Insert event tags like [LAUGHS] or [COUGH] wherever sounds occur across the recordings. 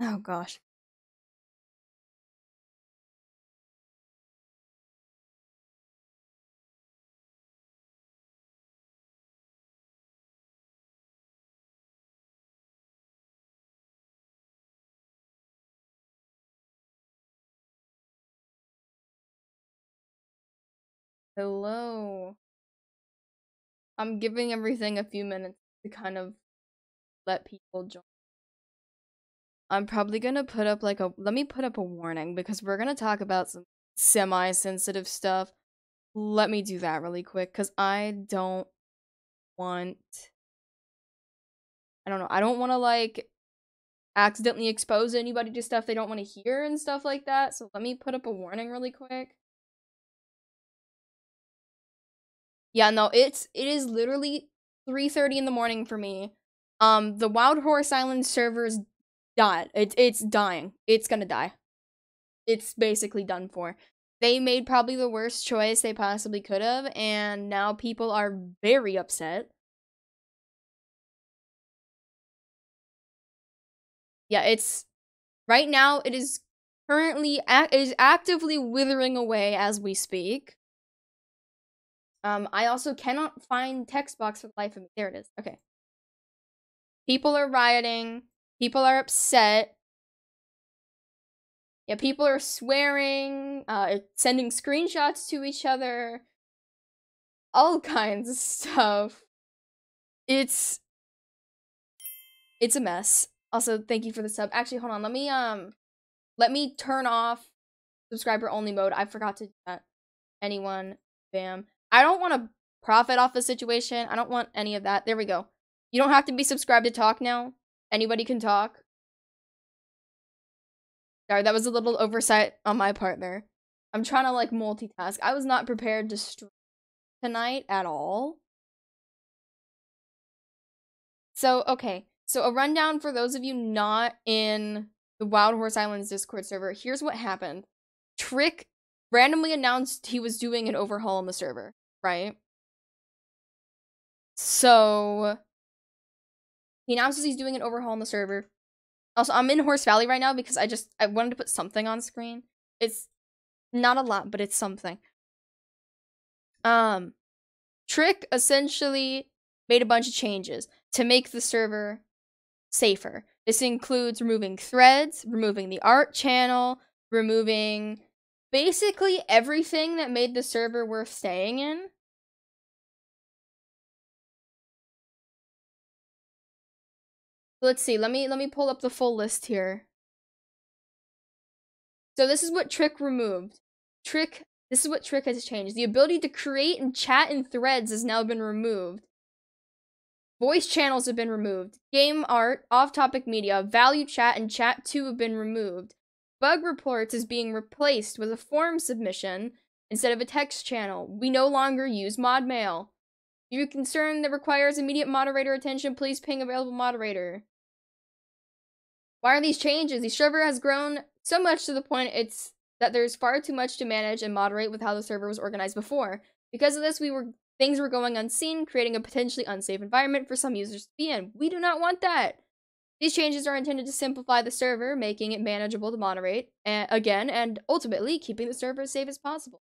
Oh gosh. Hello. I'm giving everything a few minutes to kind of let people join. I'm probably gonna put up like a let me put up a warning because we're gonna talk about some semi sensitive stuff. Let me do that really quick because I don't want I don't know, I don't wanna like accidentally expose anybody to stuff they don't want to hear and stuff like that. So let me put up a warning really quick. Yeah, no, it's it is literally 3:30 in the morning for me. Um the Wild Horse Island servers died. It's it's dying. It's gonna die. It's basically done for. They made probably the worst choice they possibly could have, and now people are very upset. Yeah, it's right now. It is currently it is actively withering away as we speak. Um, I also cannot find text box for the life of me. There it is. Okay. People are rioting. People are upset. Yeah, people are swearing, uh, sending screenshots to each other, all [LAUGHS] kinds of stuff. It's it's a mess. Also, thank you for the sub. Actually, hold on. Let me um let me turn off subscriber only mode. I forgot to do that. Anyone, bam. I don't want to profit off the situation. I don't want any of that. There we go. You don't have to be subscribed to talk now. Anybody can talk. Sorry, that was a little oversight on my part there. I'm trying to like multitask. I was not prepared to stream tonight at all. So, okay. So, a rundown for those of you not in the Wild Horse Islands Discord server. Here's what happened Trick randomly announced he was doing an overhaul on the server, right? So, he announces he's doing an overhaul on the server. Also, I'm in Horse Valley right now because I just I wanted to put something on screen. It's not a lot, but it's something. Um Trick essentially made a bunch of changes to make the server safer. This includes removing threads, removing the art channel, removing basically everything that made the server worth staying in. Let's see. Let me let me pull up the full list here. So this is what Trick removed. Trick this is what Trick has changed. The ability to create and chat in threads has now been removed. Voice channels have been removed. Game art, off-topic media, value chat, and chat 2 have been removed. Bug reports is being replaced with a form submission instead of a text channel. We no longer use mod mail. If you're concerned that requires immediate moderator attention, please ping available moderator. Why are these changes? The server has grown so much to the point it's that there's far too much to manage and moderate with how the server was organized before. Because of this, we were things were going unseen, creating a potentially unsafe environment for some users to be in. We do not want that. These changes are intended to simplify the server, making it manageable to moderate uh, again, and ultimately keeping the server as safe as possible.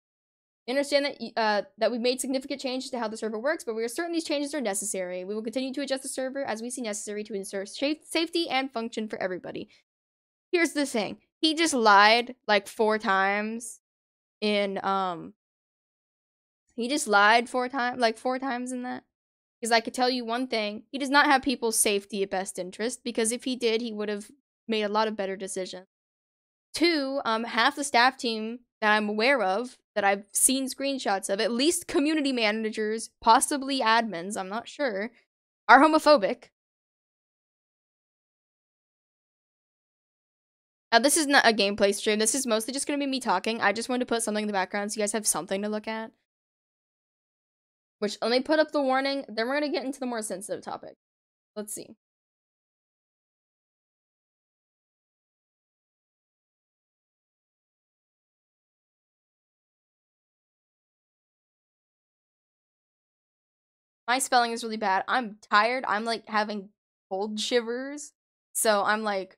We understand that uh, that we've made significant changes to how the server works, but we are certain these changes are necessary. We will continue to adjust the server as we see necessary to ensure safety and function for everybody. Here's the thing: he just lied like four times in um. He just lied four times, like four times in that. Because I could tell you one thing: he does not have people's safety at best interest. Because if he did, he would have made a lot of better decisions. Two, um, half the staff team that I'm aware of that I've seen screenshots of, at least community managers, possibly admins, I'm not sure, are homophobic. Now, this is not a gameplay stream. This is mostly just going to be me talking. I just wanted to put something in the background so you guys have something to look at. Which, let me put up the warning. Then we're going to get into the more sensitive topic. Let's see. my spelling is really bad. I'm tired. I'm like having cold shivers. So I'm like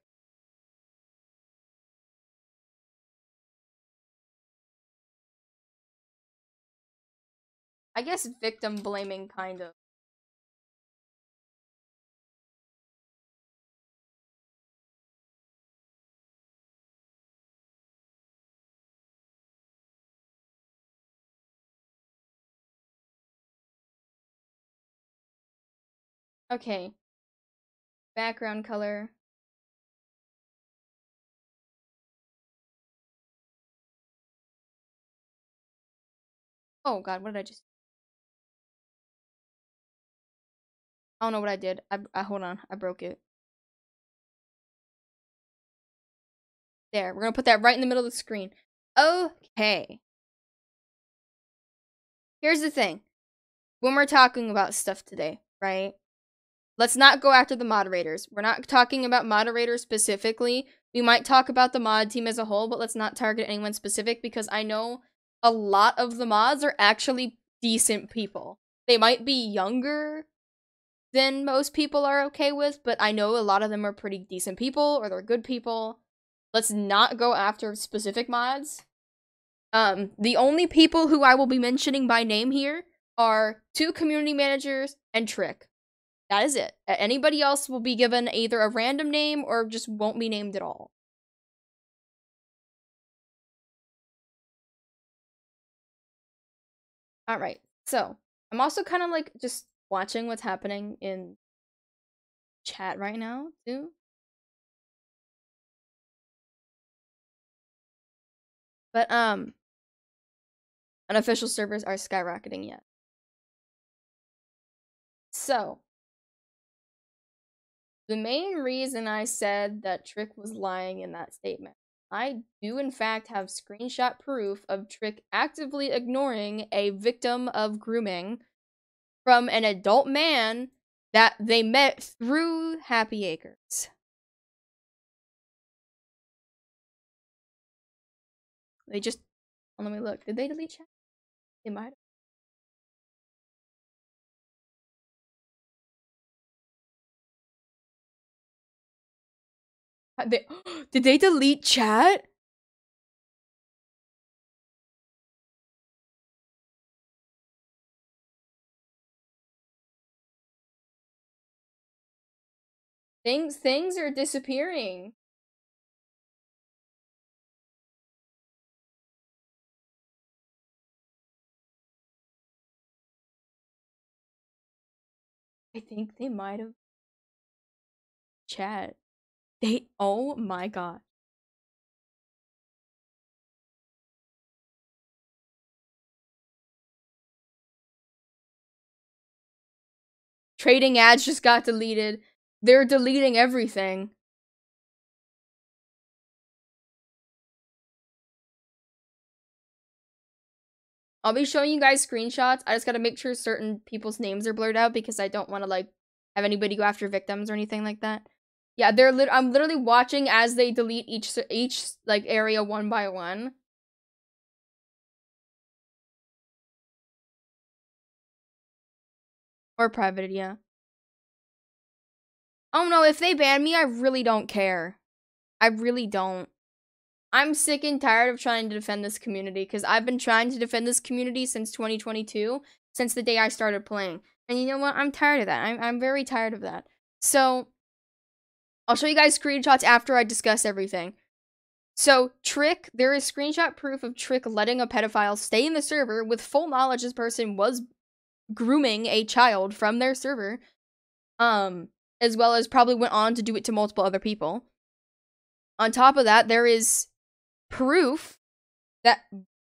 I guess victim blaming kind of. Okay. Background color. Oh god, what did I just I don't know what I did. I, I hold on. I broke it. There. We're going to put that right in the middle of the screen. Okay. Here's the thing. When we're talking about stuff today, right? Let's not go after the moderators. We're not talking about moderators specifically. We might talk about the mod team as a whole, but let's not target anyone specific because I know a lot of the mods are actually decent people. They might be younger than most people are okay with, but I know a lot of them are pretty decent people or they're good people. Let's not go after specific mods. Um, the only people who I will be mentioning by name here are two community managers and Trick. That is it. Anybody else will be given either a random name or just won't be named at all. All right. So, I'm also kind of like just watching what's happening in chat right now, too. But, um, unofficial servers are skyrocketing yet. So, the main reason I said that Trick was lying in that statement I do, in fact, have screenshot proof of Trick actively ignoring a victim of grooming from an adult man that they met through Happy Acres. They just. Oh, let me look. Did they delete chat? They might Uh, they, [GASPS] did they delete chat? Things things are disappearing. I think they might have chat. They oh my god. Trading ads just got deleted. They're deleting everything. I'll be showing you guys screenshots. I just gotta make sure certain people's names are blurred out because I don't want to like have anybody go after victims or anything like that. Yeah, they're lit- I'm literally watching as they delete each each like area one by one. Or private, yeah. Oh no, if they ban me, I really don't care. I really don't. I'm sick and tired of trying to defend this community because I've been trying to defend this community since 2022, since the day I started playing. And you know what? I'm tired of that. I'm, I'm very tired of that. So, I'll show you guys screenshots after I discuss everything. So, Trick, there is screenshot proof of Trick letting a pedophile stay in the server with full knowledge this person was grooming a child from their server. Um, as well as probably went on to do it to multiple other people. On top of that, there is proof that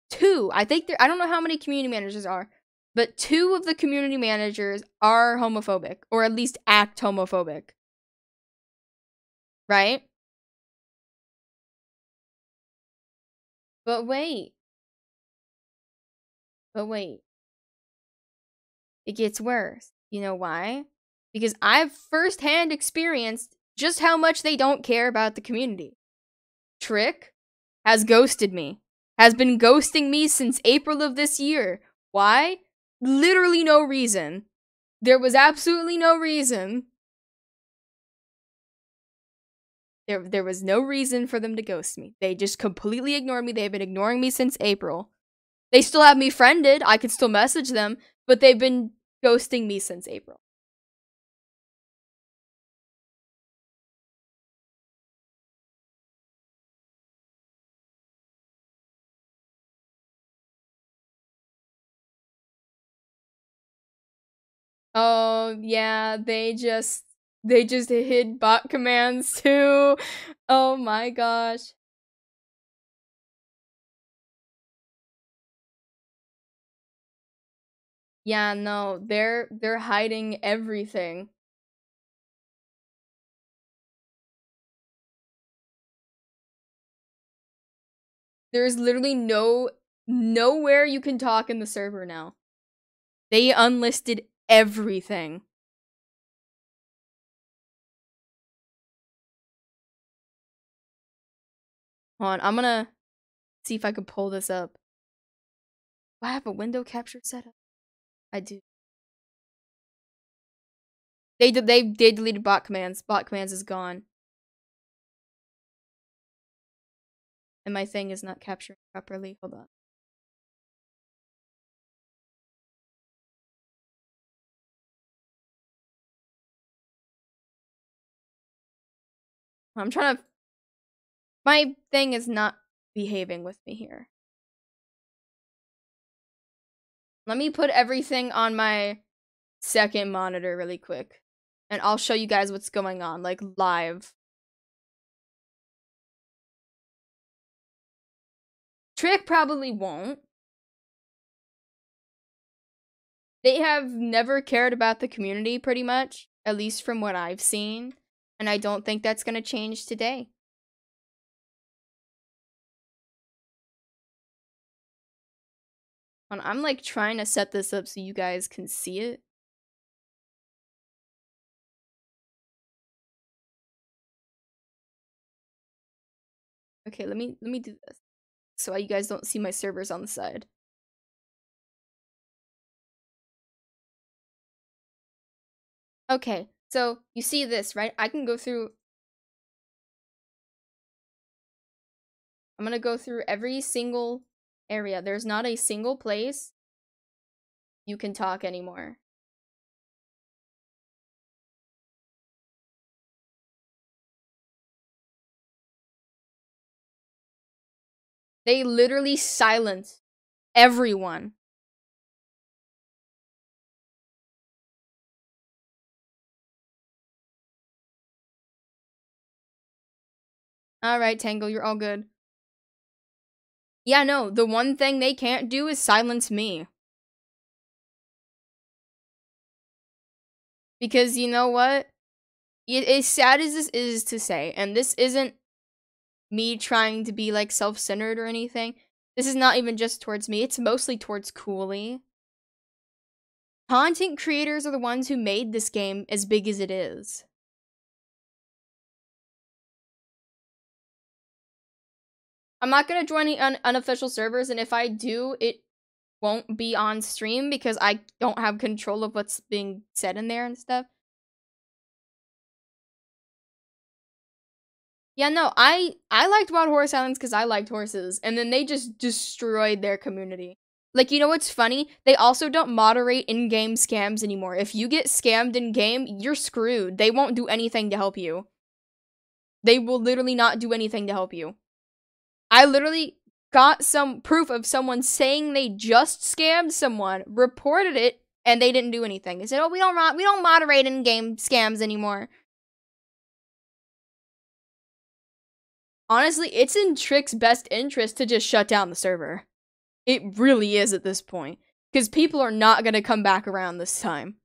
two, I think there, I don't know how many community managers are, but two of the community managers are homophobic, or at least act homophobic right? But wait. But wait. It gets worse. You know why? Because I've firsthand experienced just how much they don't care about the community. Trick has ghosted me. Has been ghosting me since April of this year. Why? Literally no reason. There was absolutely no reason. There, there was no reason for them to ghost me. They just completely ignored me. They've been ignoring me since April. They still have me friended. I could still message them, but they've been ghosting me since April. Oh, yeah, they just they just hid bot commands [LAUGHS] too. Oh my gosh. Yeah, no, they're they're hiding everything. There's literally no nowhere you can talk in the server now. They unlisted everything. Hold on, I'm gonna see if I can pull this up. Do I have a window capture set up? I do. They did they they deleted bot commands. Bot commands is gone. And my thing is not capturing properly. Hold on. I'm trying to my thing is not behaving with me here. Let me put everything on my second monitor really quick. And I'll show you guys what's going on, like live. Trick probably won't. They have never cared about the community pretty much, at least from what I've seen. And I don't think that's going to change today. I'm like trying to set this up so you guys can see it. Okay, let me let me do this. So you guys don't see my servers on the side. Okay, so you see this, right? I can go through I'm gonna go through every single area. There's not a single place you can talk anymore. They literally silence everyone. All right, Tangle, you're all good. Yeah, no, the one thing they can't do is silence me. Because you know what? As sad as this is to say, and this isn't me trying to be like self centered or anything, this is not even just towards me, it's mostly towards Cooley. Content creators are the ones who made this game as big as it is. I'm not gonna join any un- unofficial servers, and if I do, it won't be on stream because I don't have control of what's being said in there and stuff. Yeah, no, I I liked Wild Horse Islands because I liked horses, and then they just destroyed their community. Like, you know what's funny? They also don't moderate in-game scams anymore. If you get scammed in-game, you're screwed. They won't do anything to help you. They will literally not do anything to help you. I literally got some proof of someone saying they just scammed someone, reported it, and they didn't do anything. They said, "Oh, we don't we don't moderate in-game scams anymore." Honestly, it's in Trick's best interest to just shut down the server. It really is at this point. Because people are not going to come back around this time.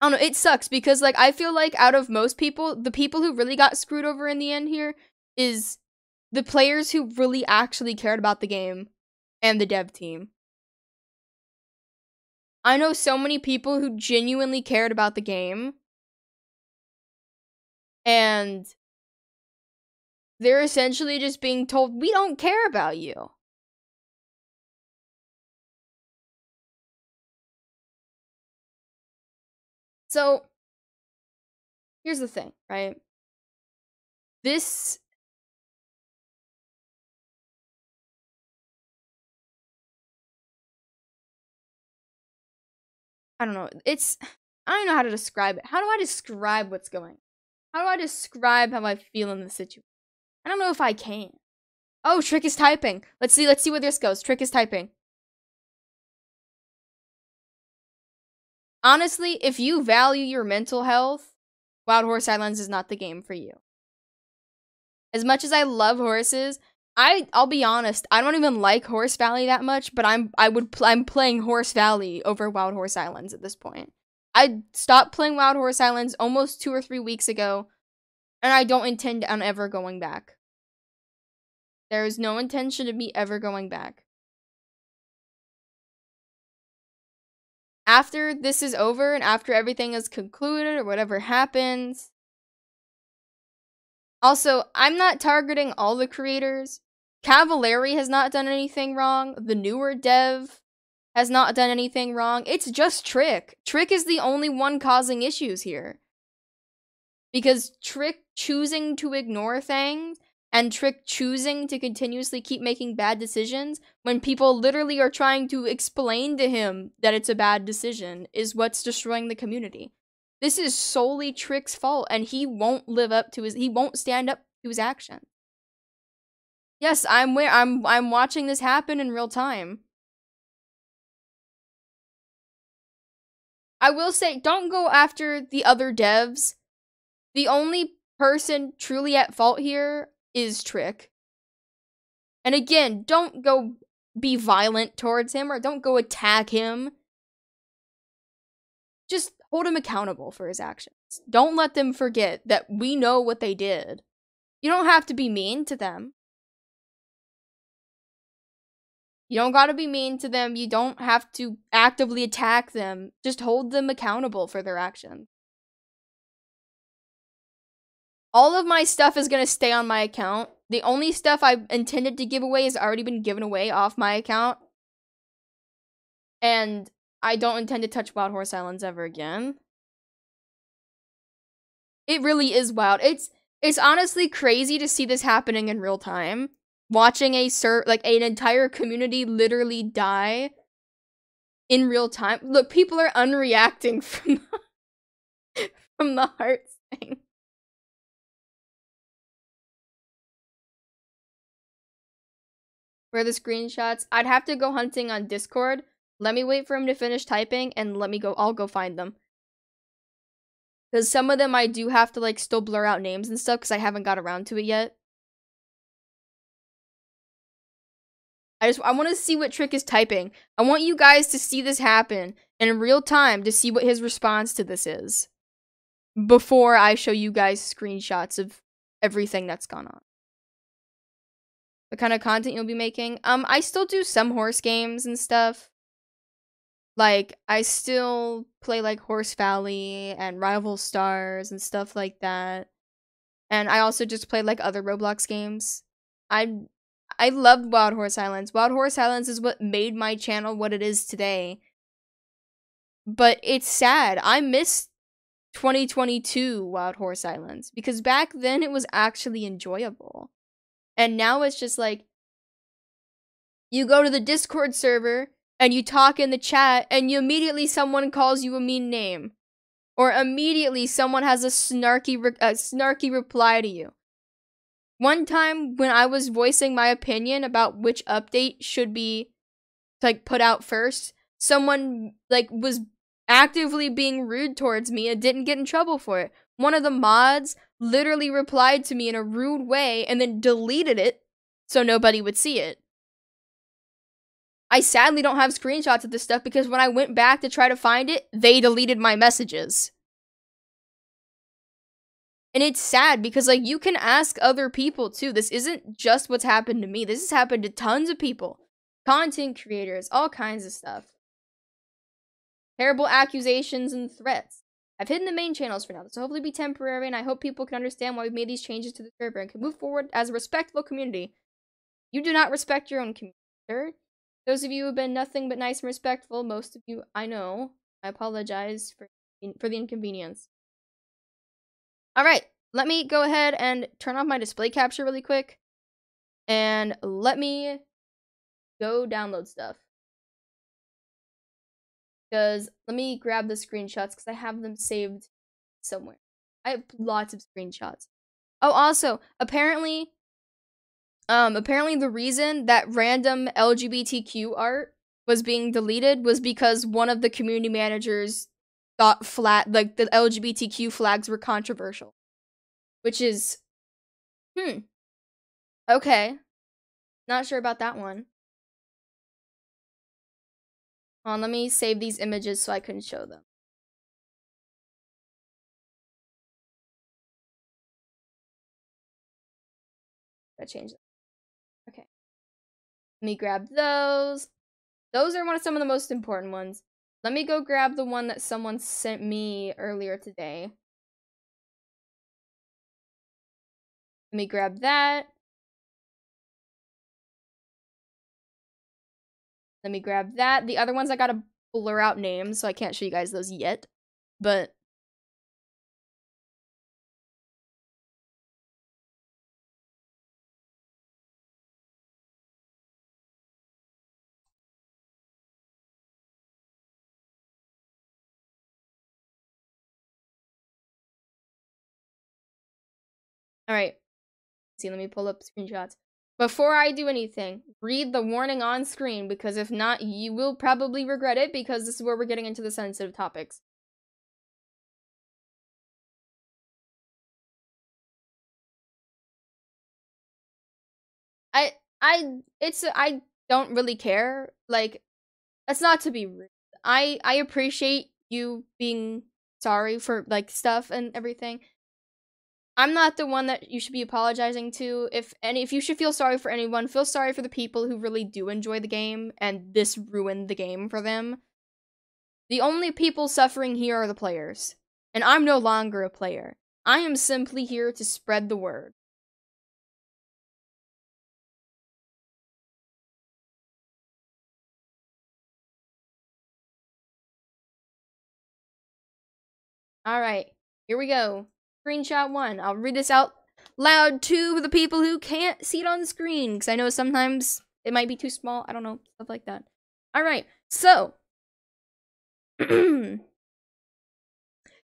I don't know, it sucks because like I feel like out of most people, the people who really got screwed over in the end here is the players who really actually cared about the game and the dev team. I know so many people who genuinely cared about the game and they're essentially just being told, we don't care about you. So here's the thing, right? This I don't know. It's I don't know how to describe it. How do I describe what's going on? How do I describe how I feel in the situation? I don't know if I can. Oh, Trick is typing. Let's see, let's see where this goes. Trick is typing. Honestly, if you value your mental health, Wild Horse Islands is not the game for you. As much as I love horses, I I'll be honest, I don't even like Horse Valley that much, but I'm I would pl- I'm playing Horse Valley over Wild Horse Islands at this point. I stopped playing Wild Horse Islands almost 2 or 3 weeks ago, and I don't intend on ever going back. There is no intention of me ever going back. After this is over and after everything is concluded or whatever happens. Also, I'm not targeting all the creators. Cavallari has not done anything wrong. The newer dev has not done anything wrong. It's just Trick. Trick is the only one causing issues here. Because Trick choosing to ignore things and Trick choosing to continuously keep making bad decisions when people literally are trying to explain to him that it's a bad decision is what's destroying the community. This is solely Trick's fault and he won't live up to his he won't stand up to his action. Yes, I'm where I'm I'm watching this happen in real time. I will say don't go after the other devs. The only person truly at fault here is Trick. And again, don't go be violent towards him or don't go attack him. Just hold him accountable for his actions. Don't let them forget that we know what they did. You don't have to be mean to them. You don't gotta be mean to them. You don't have to actively attack them. Just hold them accountable for their actions. All of my stuff is going to stay on my account. The only stuff I intended to give away has already been given away off my account. And I don't intend to touch Wild Horse Islands ever again. It really is wild. It's it's honestly crazy to see this happening in real time. Watching a ser like an entire community literally die in real time. Look, people are unreacting [LAUGHS] from the, from the hearts thing. Where the screenshots? I'd have to go hunting on Discord. Let me wait for him to finish typing and let me go. I'll go find them. Because some of them I do have to like still blur out names and stuff because I haven't got around to it yet. I just I want to see what Trick is typing. I want you guys to see this happen in real time to see what his response to this is. Before I show you guys screenshots of everything that's gone on the kind of content you'll be making. Um, I still do some horse games and stuff. Like, I still play like Horse Valley and Rival Stars and stuff like that. And I also just play like other Roblox games. I I loved Wild Horse Islands. Wild Horse Islands is what made my channel what it is today. But it's sad. I miss 2022 Wild Horse Islands because back then it was actually enjoyable. And now it's just like you go to the Discord server and you talk in the chat and you immediately someone calls you a mean name or immediately someone has a snarky a snarky reply to you. One time when I was voicing my opinion about which update should be like put out first, someone like was actively being rude towards me and didn't get in trouble for it. One of the mods literally replied to me in a rude way and then deleted it so nobody would see it. I sadly don't have screenshots of this stuff because when I went back to try to find it, they deleted my messages. And it's sad because, like, you can ask other people too. This isn't just what's happened to me, this has happened to tons of people, content creators, all kinds of stuff. Terrible accusations and threats. I've hidden the main channels for now. This will hopefully be temporary, and I hope people can understand why we've made these changes to the server and can move forward as a respectful community. You do not respect your own community. Those of you who have been nothing but nice and respectful, most of you I know, I apologize for for the inconvenience. All right, let me go ahead and turn off my display capture really quick, and let me go download stuff. Because let me grab the screenshots because I have them saved somewhere. I have lots of screenshots. Oh, also, apparently, um, apparently the reason that random LGBTQ art was being deleted was because one of the community managers thought flat like the LGBTQ flags were controversial. Which is hmm. Okay. Not sure about that one. On, let me save these images so I can show them. Gotta change them. Okay. Let me grab those. Those are one of some of the most important ones. Let me go grab the one that someone sent me earlier today. Let me grab that. Let me grab that. The other ones I gotta blur out names, so I can't show you guys those yet. But All right. See, let me pull up screenshots. Before I do anything, read the warning on screen because if not, you will probably regret it because this is where we're getting into the sensitive topics. I I it's I don't really care. Like that's not to be rude. I I appreciate you being sorry for like stuff and everything. I'm not the one that you should be apologizing to. If any if you should feel sorry for anyone, feel sorry for the people who really do enjoy the game and this ruined the game for them. The only people suffering here are the players. And I'm no longer a player. I am simply here to spread the word. All right, here we go. Screenshot one. I'll read this out loud to the people who can't see it on the screen because I know sometimes it might be too small. I don't know, stuff like that. All right, so. [CLEARS THROAT]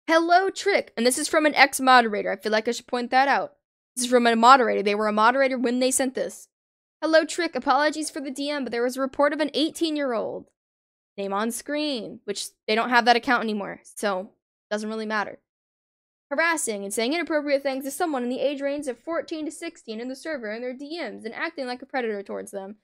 Hello, Trick. And this is from an ex moderator. I feel like I should point that out. This is from a moderator. They were a moderator when they sent this. Hello, Trick. Apologies for the DM, but there was a report of an 18 year old. Name on screen, which they don't have that account anymore, so doesn't really matter harassing and saying inappropriate things to someone in the age range of 14 to 16 in the server and their DMs and acting like a predator towards them.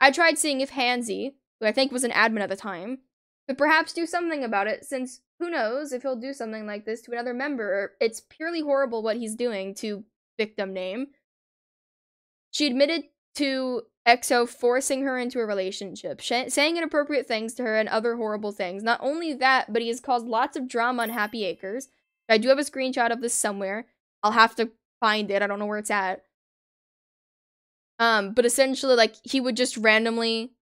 I tried seeing if Hansy, who I think was an admin at the time, could perhaps do something about it, since who knows if he'll do something like this to another member. It's purely horrible what he's doing to victim name. She admitted to EXO forcing her into a relationship, sh- saying inappropriate things to her and other horrible things. Not only that, but he has caused lots of drama on Happy Acres I do have a screenshot of this somewhere. I'll have to find it. I don't know where it's at. Um, but essentially, like, he would just randomly,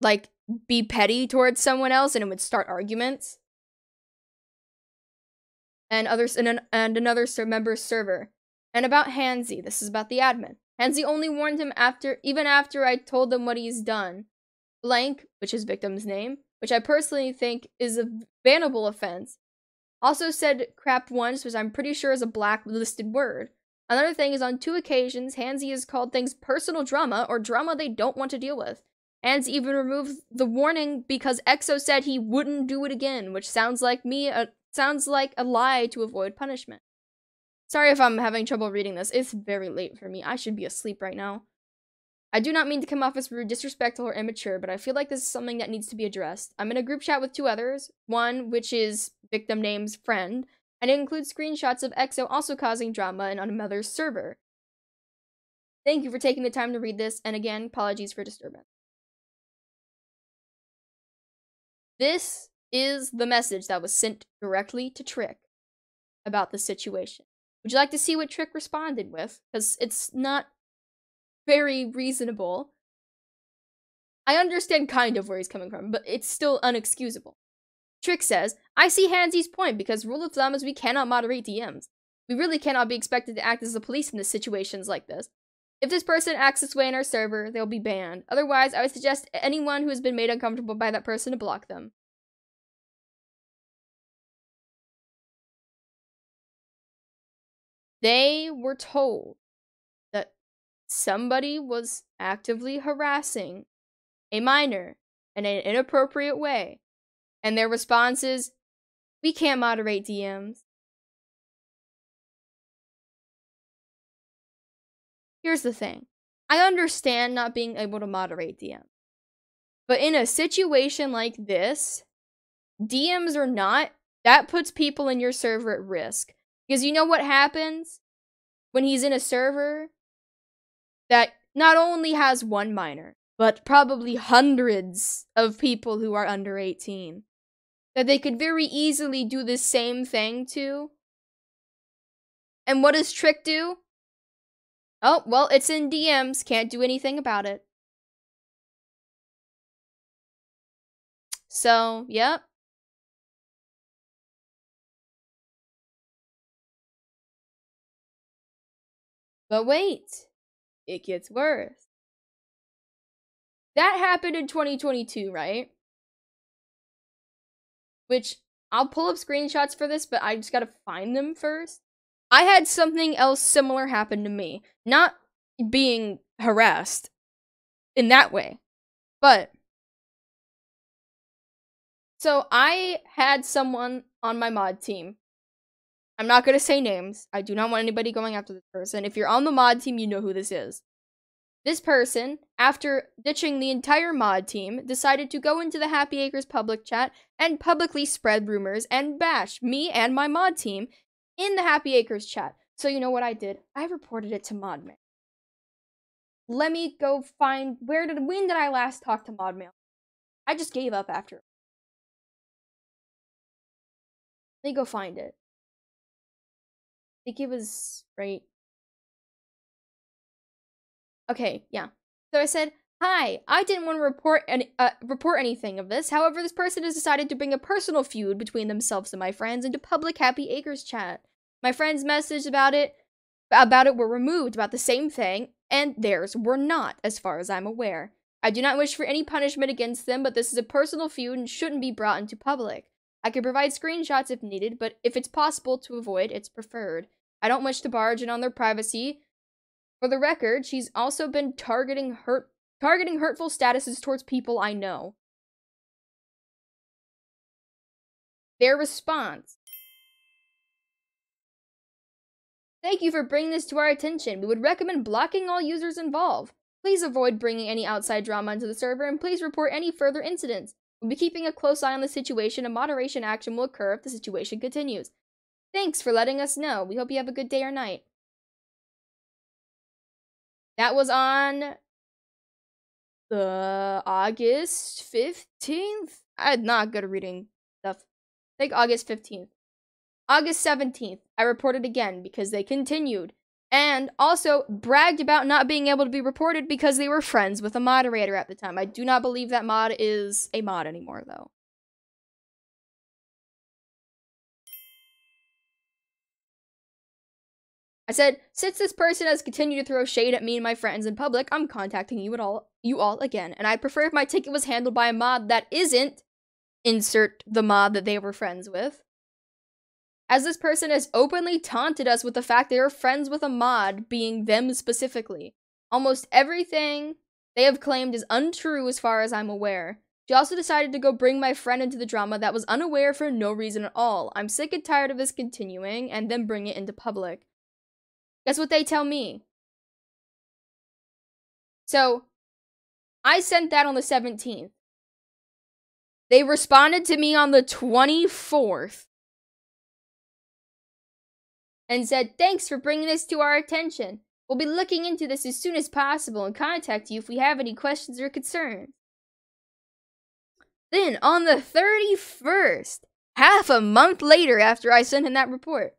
like, be petty towards someone else and it would start arguments. And others and, an, and another member's server. And about Hansy, this is about the admin. Hansy only warned him after, even after I told them what he's done. Blank, which is victim's name, which I personally think is a bannable offense, also said crap once, which I'm pretty sure is a blacklisted word. Another thing is on two occasions, Hansy has called things personal drama or drama they don't want to deal with. Hansy even removed the warning because EXO said he wouldn't do it again, which sounds like me, uh, sounds like a lie to avoid punishment. Sorry if I'm having trouble reading this. It's very late for me. I should be asleep right now. I do not mean to come off as rude, disrespectful, or immature, but I feel like this is something that needs to be addressed. I'm in a group chat with two others, one which is victim name's friend, and it includes screenshots of EXO also causing drama and on another server. Thank you for taking the time to read this, and again, apologies for disturbance. This is the message that was sent directly to Trick about the situation. Would you like to see what Trick responded with? Because it's not very reasonable. I understand kind of where he's coming from, but it's still unexcusable. Trick says, I see Hansi's point because rule of thumb is we cannot moderate DMs. We really cannot be expected to act as the police in situations like this. If this person acts this way in our server, they'll be banned. Otherwise, I would suggest anyone who has been made uncomfortable by that person to block them. They were told somebody was actively harassing a minor in an inappropriate way. And their response is, we can't moderate DMs. Here's the thing I understand not being able to moderate DMs. But in a situation like this, DMs or not, that puts people in your server at risk. Because you know what happens when he's in a server that not only has one minor, but probably hundreds of people who are under 18 that they could very easily do the same thing to. And what does Trick do? Oh, well, it's in DMs. Can't do anything about it. So, yep. But wait, it gets worse. That happened in 2022, right? Which I'll pull up screenshots for this, but I just gotta find them first. I had something else similar happen to me. Not being harassed in that way, but. So I had someone on my mod team. I'm not gonna say names. I do not want anybody going after this person. If you're on the mod team, you know who this is. This person, after ditching the entire mod team, decided to go into the Happy Acres public chat and publicly spread rumors and bash me and my mod team in the Happy Acres chat. So you know what I did? I reported it to ModMail. Let me go find where did when did I last talk to ModMail? I just gave up after. Let me go find it. I think it was right Okay, yeah. So I said, "Hi, I didn't want to report any uh, report anything of this. However, this person has decided to bring a personal feud between themselves and my friends into public Happy Acres chat. My friends' messaged about it about it were removed about the same thing, and theirs were not, as far as I'm aware. I do not wish for any punishment against them, but this is a personal feud and shouldn't be brought into public. I can provide screenshots if needed, but if it's possible to avoid, it's preferred. I don't wish to barge in on their privacy, for the record, she's also been targeting hurt targeting hurtful statuses towards people I know. Their response. Thank you for bringing this to our attention. We would recommend blocking all users involved. Please avoid bringing any outside drama into the server and please report any further incidents. We'll be keeping a close eye on the situation and moderation action will occur if the situation continues. Thanks for letting us know. We hope you have a good day or night. That was on the August 15th. I'm not good at reading stuff. I think August 15th. August 17th, I reported again because they continued and also bragged about not being able to be reported because they were friends with a moderator at the time. I do not believe that mod is a mod anymore, though. I said, since this person has continued to throw shade at me and my friends in public, I'm contacting you at all you all again. And I'd prefer if my ticket was handled by a mod that isn't insert the mod that they were friends with. As this person has openly taunted us with the fact they are friends with a mod, being them specifically. Almost everything they have claimed is untrue as far as I'm aware. She also decided to go bring my friend into the drama that was unaware for no reason at all. I'm sick and tired of this continuing and then bring it into public. That's what they tell me. So, I sent that on the 17th. They responded to me on the 24th and said, Thanks for bringing this to our attention. We'll be looking into this as soon as possible and contact you if we have any questions or concerns. Then, on the 31st, half a month later after I sent him that report,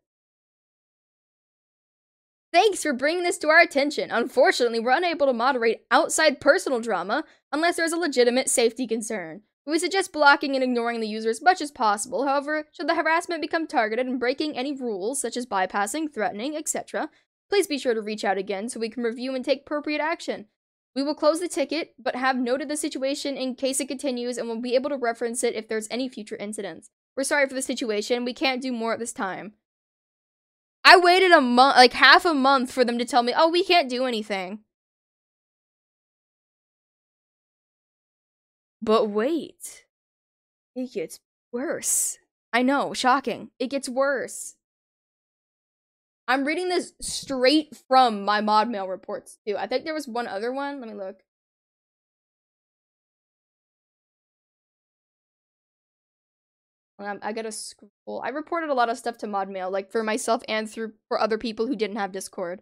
Thanks for bringing this to our attention. Unfortunately, we're unable to moderate outside personal drama unless there's a legitimate safety concern. We suggest blocking and ignoring the user as much as possible. However, should the harassment become targeted and breaking any rules, such as bypassing, threatening, etc., please be sure to reach out again so we can review and take appropriate action. We will close the ticket, but have noted the situation in case it continues and will be able to reference it if there's any future incidents. We're sorry for the situation. We can't do more at this time. I waited a month, like half a month for them to tell me, oh, we can't do anything. But wait, it gets worse. I know, shocking. It gets worse. I'm reading this straight from my mod mail reports too. I think there was one other one. Let me look. Um, I gotta scroll. I reported a lot of stuff to ModMail, like for myself and through for other people who didn't have Discord.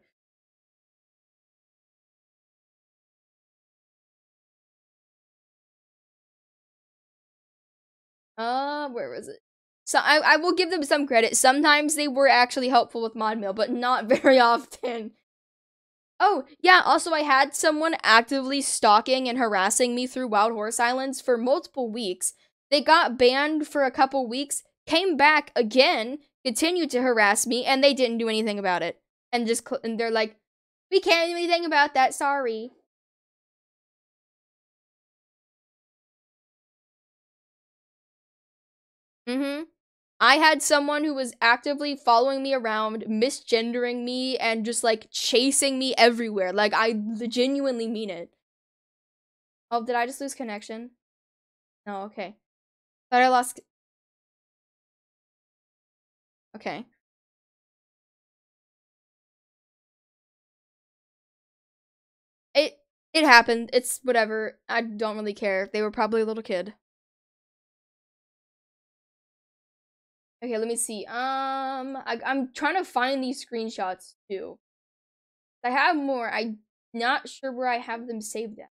Uh, where was it? So I, I will give them some credit. Sometimes they were actually helpful with ModMail, but not [LAUGHS] very often. Oh, yeah, also I had someone actively stalking and harassing me through Wild Horse Islands for multiple weeks. They got banned for a couple weeks, came back again, continued to harass me, and they didn't do anything about it. And just and they're like, "We can't do anything about that. Sorry." Mm-hmm. I had someone who was actively following me around, misgendering me, and just like chasing me everywhere. Like, I genuinely mean it. Oh, did I just lose connection? No, okay. Thought I lost. Okay. It it happened. It's whatever. I don't really care. They were probably a little kid. Okay, let me see. Um, I, I'm trying to find these screenshots too. I have more. I'm not sure where I have them saved at.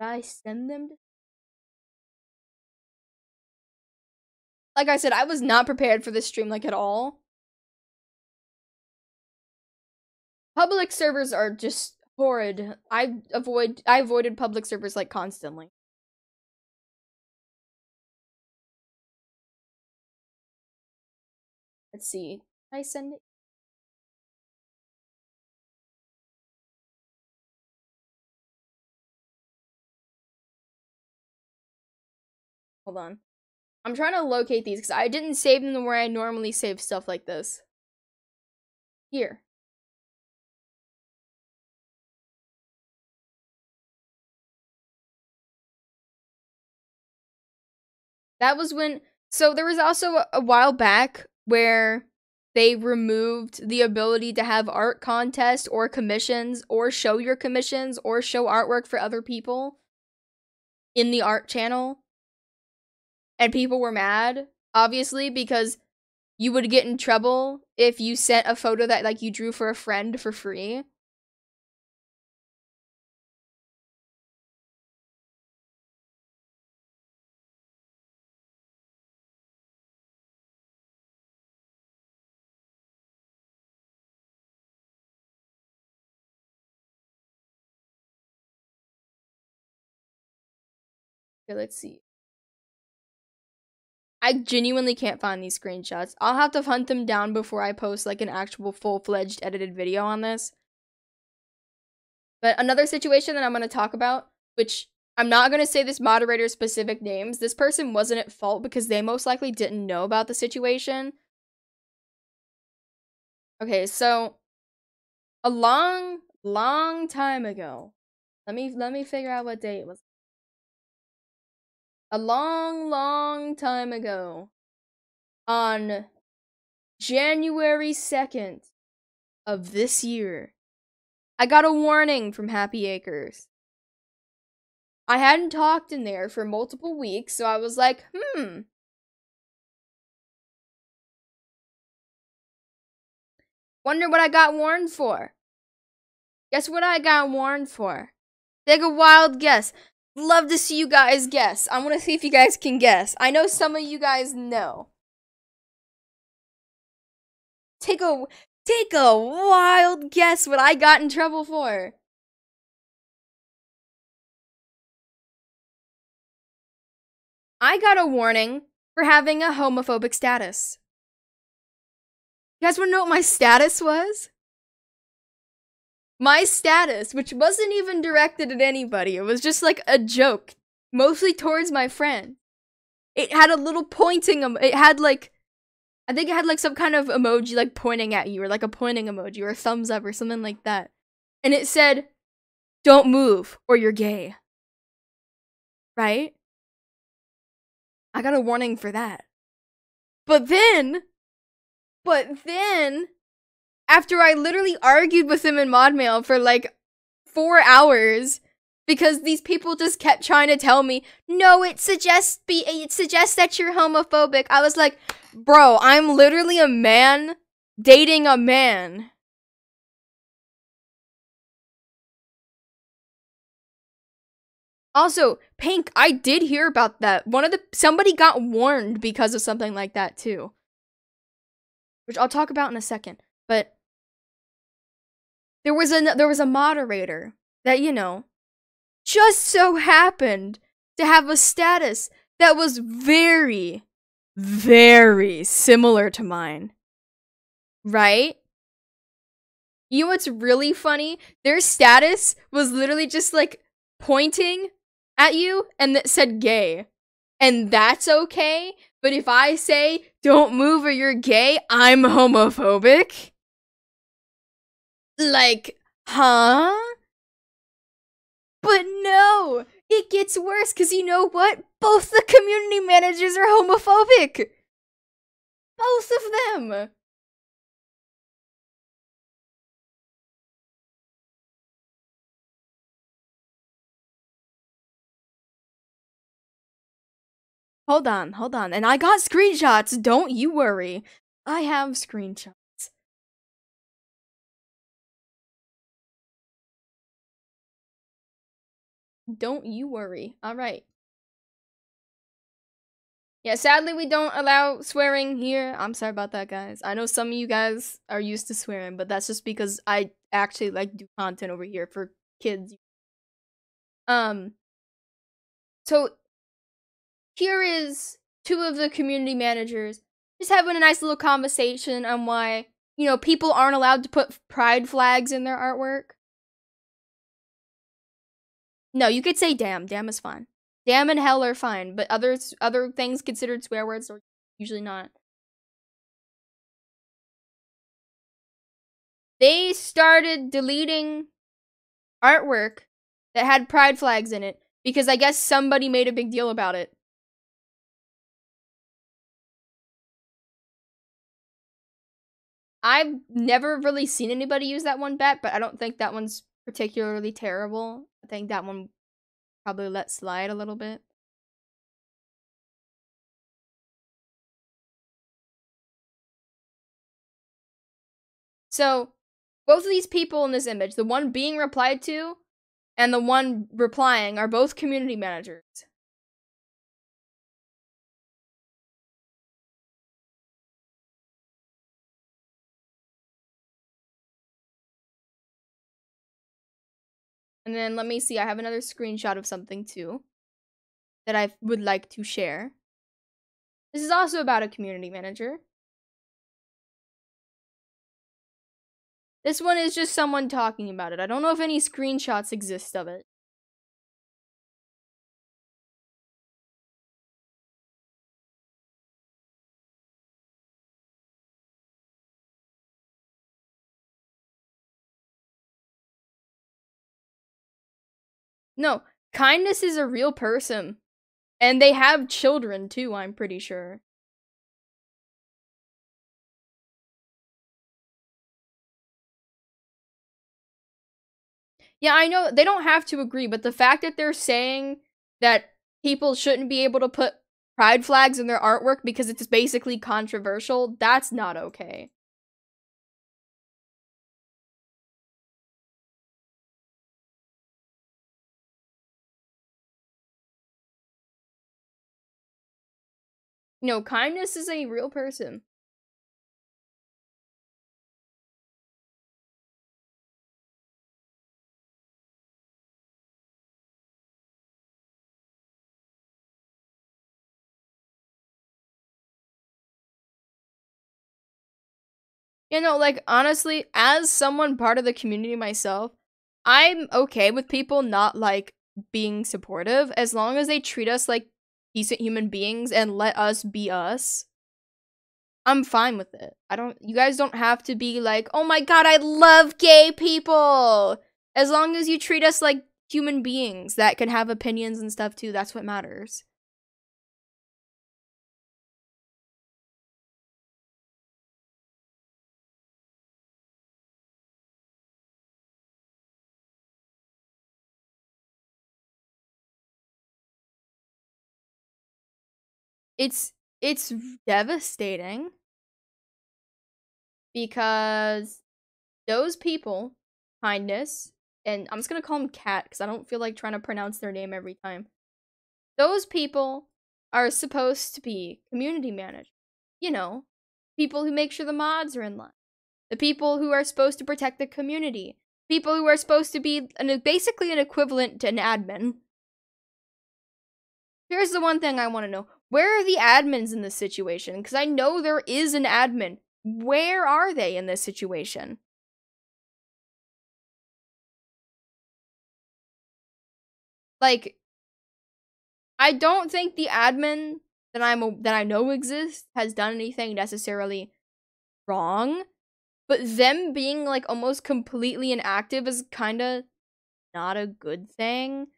Did I send them? To- like I said, I was not prepared for this stream like at all. Public servers are just horrid. I avoid I avoided public servers like constantly. Let's see. I send it? Hold on. I'm trying to locate these because I didn't save them where I normally save stuff like this. Here. That was when. So there was also a, a while back where they removed the ability to have art contests or commissions or show your commissions or show artwork for other people in the art channel. And people were mad, obviously, because you would get in trouble if you sent a photo that like you drew for a friend for free. Okay, let's see. I genuinely can't find these screenshots. I'll have to hunt them down before I post like an actual full-fledged edited video on this. But another situation that I'm going to talk about, which I'm not going to say this moderator's specific names. This person wasn't at fault because they most likely didn't know about the situation. Okay, so a long, long time ago. Let me let me figure out what day it was a long, long time ago, on January 2nd of this year, I got a warning from Happy Acres. I hadn't talked in there for multiple weeks, so I was like, hmm. Wonder what I got warned for. Guess what I got warned for? Take a wild guess. Love to see you guys guess. I want to see if you guys can guess. I know some of you guys know. Take a take a wild guess what I got in trouble for. I got a warning for having a homophobic status. You guys want to know what my status was? My status, which wasn't even directed at anybody, it was just like a joke, mostly towards my friend. It had a little pointing, it had like I think it had like some kind of emoji like pointing at you or like a pointing emoji or a thumbs up or something like that. And it said, Don't move or you're gay. Right? I got a warning for that. But then, but then, after I literally argued with him in mod mail for like four hours, because these people just kept trying to tell me, no, it suggests be it suggests that you're homophobic. I was like, bro, I'm literally a man dating a man. Also, Pink, I did hear about that. One of the somebody got warned because of something like that too. Which I'll talk about in a second. But there was a there was a moderator that, you know, just so happened to have a status that was very, very similar to mine. Right? You know what's really funny? Their status was literally just like pointing at you and that said gay. And that's okay. But if I say don't move or you're gay, I'm homophobic. Like, huh? But no, it gets worse because you know what? Both the community managers are homophobic. Both of them. Hold on, hold on. And I got screenshots. Don't you worry. I have screenshots. Don't you worry. All right. Yeah, sadly we don't allow swearing here. I'm sorry about that, guys. I know some of you guys are used to swearing, but that's just because I actually like do content over here for kids. Um so here is two of the community managers just having a nice little conversation on why, you know, people aren't allowed to put pride flags in their artwork. No, you could say damn. Damn is fine. Damn and hell are fine, but others other things considered swear words are usually not. They started deleting artwork that had pride flags in it because I guess somebody made a big deal about it. I've never really seen anybody use that one bet, but I don't think that one's particularly terrible. I think that one probably let slide a little bit. So, both of these people in this image, the one being replied to and the one replying, are both community managers. And then let me see, I have another screenshot of something too that I would like to share. This is also about a community manager. This one is just someone talking about it. I don't know if any screenshots exist of it. No, kindness is a real person. And they have children too, I'm pretty sure. Yeah, I know they don't have to agree, but the fact that they're saying that people shouldn't be able to put pride flags in their artwork because it's basically controversial, that's not okay. No, kindness is a real person. You know, like honestly, as someone part of the community myself, I'm okay with people not like being supportive as long as they treat us like decent human beings and let us be us. I'm fine with it. I don't you guys don't have to be like, "Oh my god, I love gay people." As long as you treat us like human beings that can have opinions and stuff too, that's what matters. It's it's devastating because those people, kindness, and I'm just gonna call them Cat because I don't feel like trying to pronounce their name every time. Those people are supposed to be community managers. You know, people who make sure the mods are in line, the people who are supposed to protect the community, people who are supposed to be an, basically an equivalent to an admin. Here's the one thing I want to know where are the admins in this situation? Because I know there is an admin. Where are they in this situation? Like, I don't think the admin that I'm that I know exists has done anything necessarily wrong, but them being like almost completely inactive is kind of not a good thing.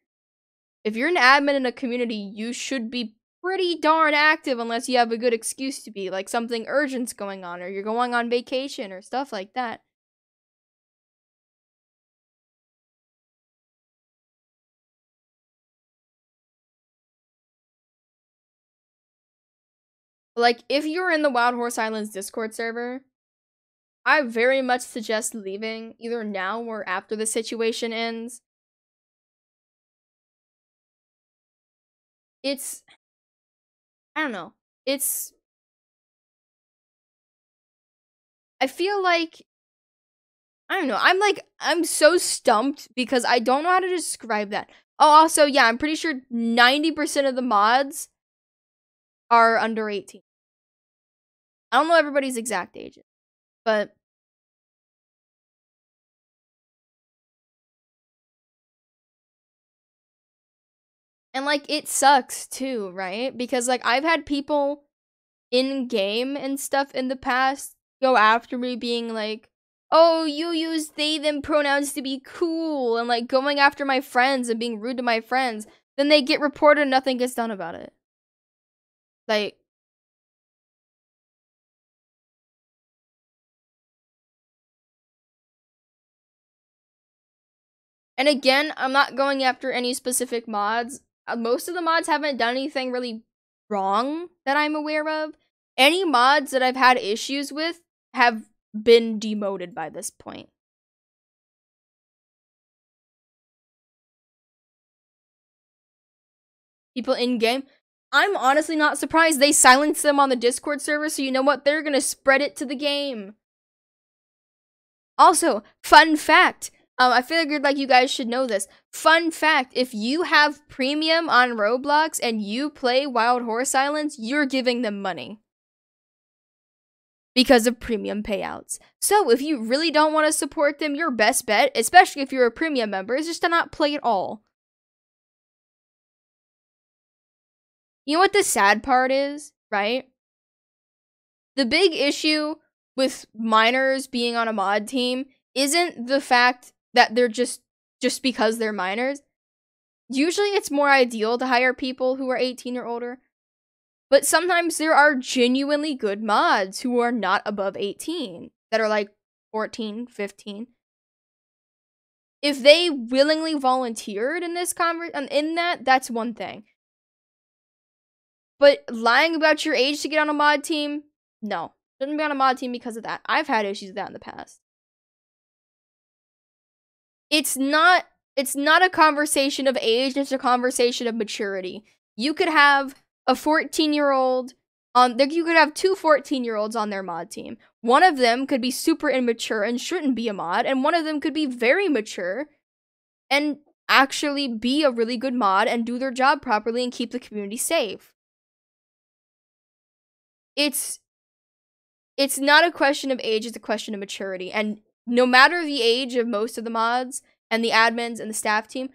If you're an admin in a community, you should be pretty darn active unless you have a good excuse to be, like something urgent's going on, or you're going on vacation, or stuff like that. Like, if you're in the Wild Horse Islands Discord server, I very much suggest leaving either now or after the situation ends. It's I don't know. It's I feel like I don't know. I'm like I'm so stumped because I don't know how to describe that. Oh, also, yeah, I'm pretty sure 90% of the mods are under 18. I don't know everybody's exact ages, but And like it sucks too, right? Because like I've had people in game and stuff in the past go after me being like, "Oh, you use they them pronouns to be cool." And like going after my friends and being rude to my friends. Then they get reported and nothing gets done about it. Like And again, I'm not going after any specific mods. Uh, most of the mods haven't done anything really wrong that I'm aware of. Any mods that I've had issues with have been demoted by this point. People in game, I'm honestly not surprised. They silenced them on the Discord server, so you know what? They're gonna spread it to the game. Also, fun fact um, I figured like you guys should know this. Fun fact: if you have premium on Roblox and you play Wild Horse Islands, you're giving them money because of premium payouts. So if you really don't want to support them, your best bet, especially if you're a premium member, is just to not play at all. You know what the sad part is, right? The big issue with minors being on a mod team isn't the fact that they're just just because they're minors. Usually it's more ideal to hire people who are 18 or older. But sometimes there are genuinely good mods who are not above 18 that are like 14, 15. If they willingly volunteered in this conver- um, in that, that's one thing. But lying about your age to get on a mod team, no. Shouldn't be on a mod team because of that. I've had issues with that in the past it's not it's not a conversation of age, it's a conversation of maturity. You could have a 14 year old on there you could have two 14 year olds on their mod team. One of them could be super immature and shouldn't be a mod, and one of them could be very mature and actually be a really good mod and do their job properly and keep the community safe. It's it's not a question of age, it's a question of maturity. And no matter the age of most of the mods and the admins and the staff team,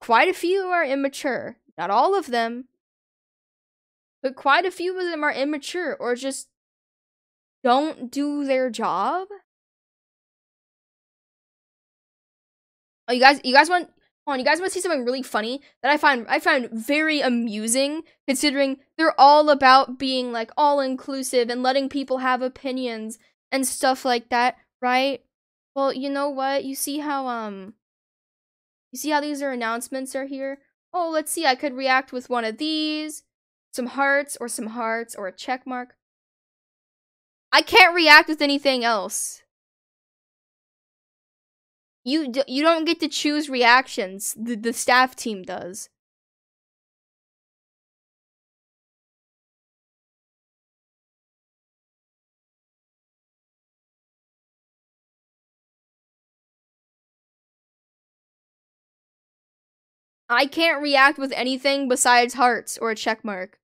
quite a few are immature. Not all of them, but quite a few of them are immature or just don't do their job. Oh, you guys, you guys want on, you guys want to see something really funny that I find I find very amusing, considering they're all about being like all inclusive and letting people have opinions and stuff like that, right? Well, you know what? You see how um you see how these are announcements are here? Oh, let's see. I could react with one of these, some hearts or some hearts or a check mark. I can't react with anything else. You you don't get to choose reactions. The the staff team does. I can't react with anything besides hearts or a check mark.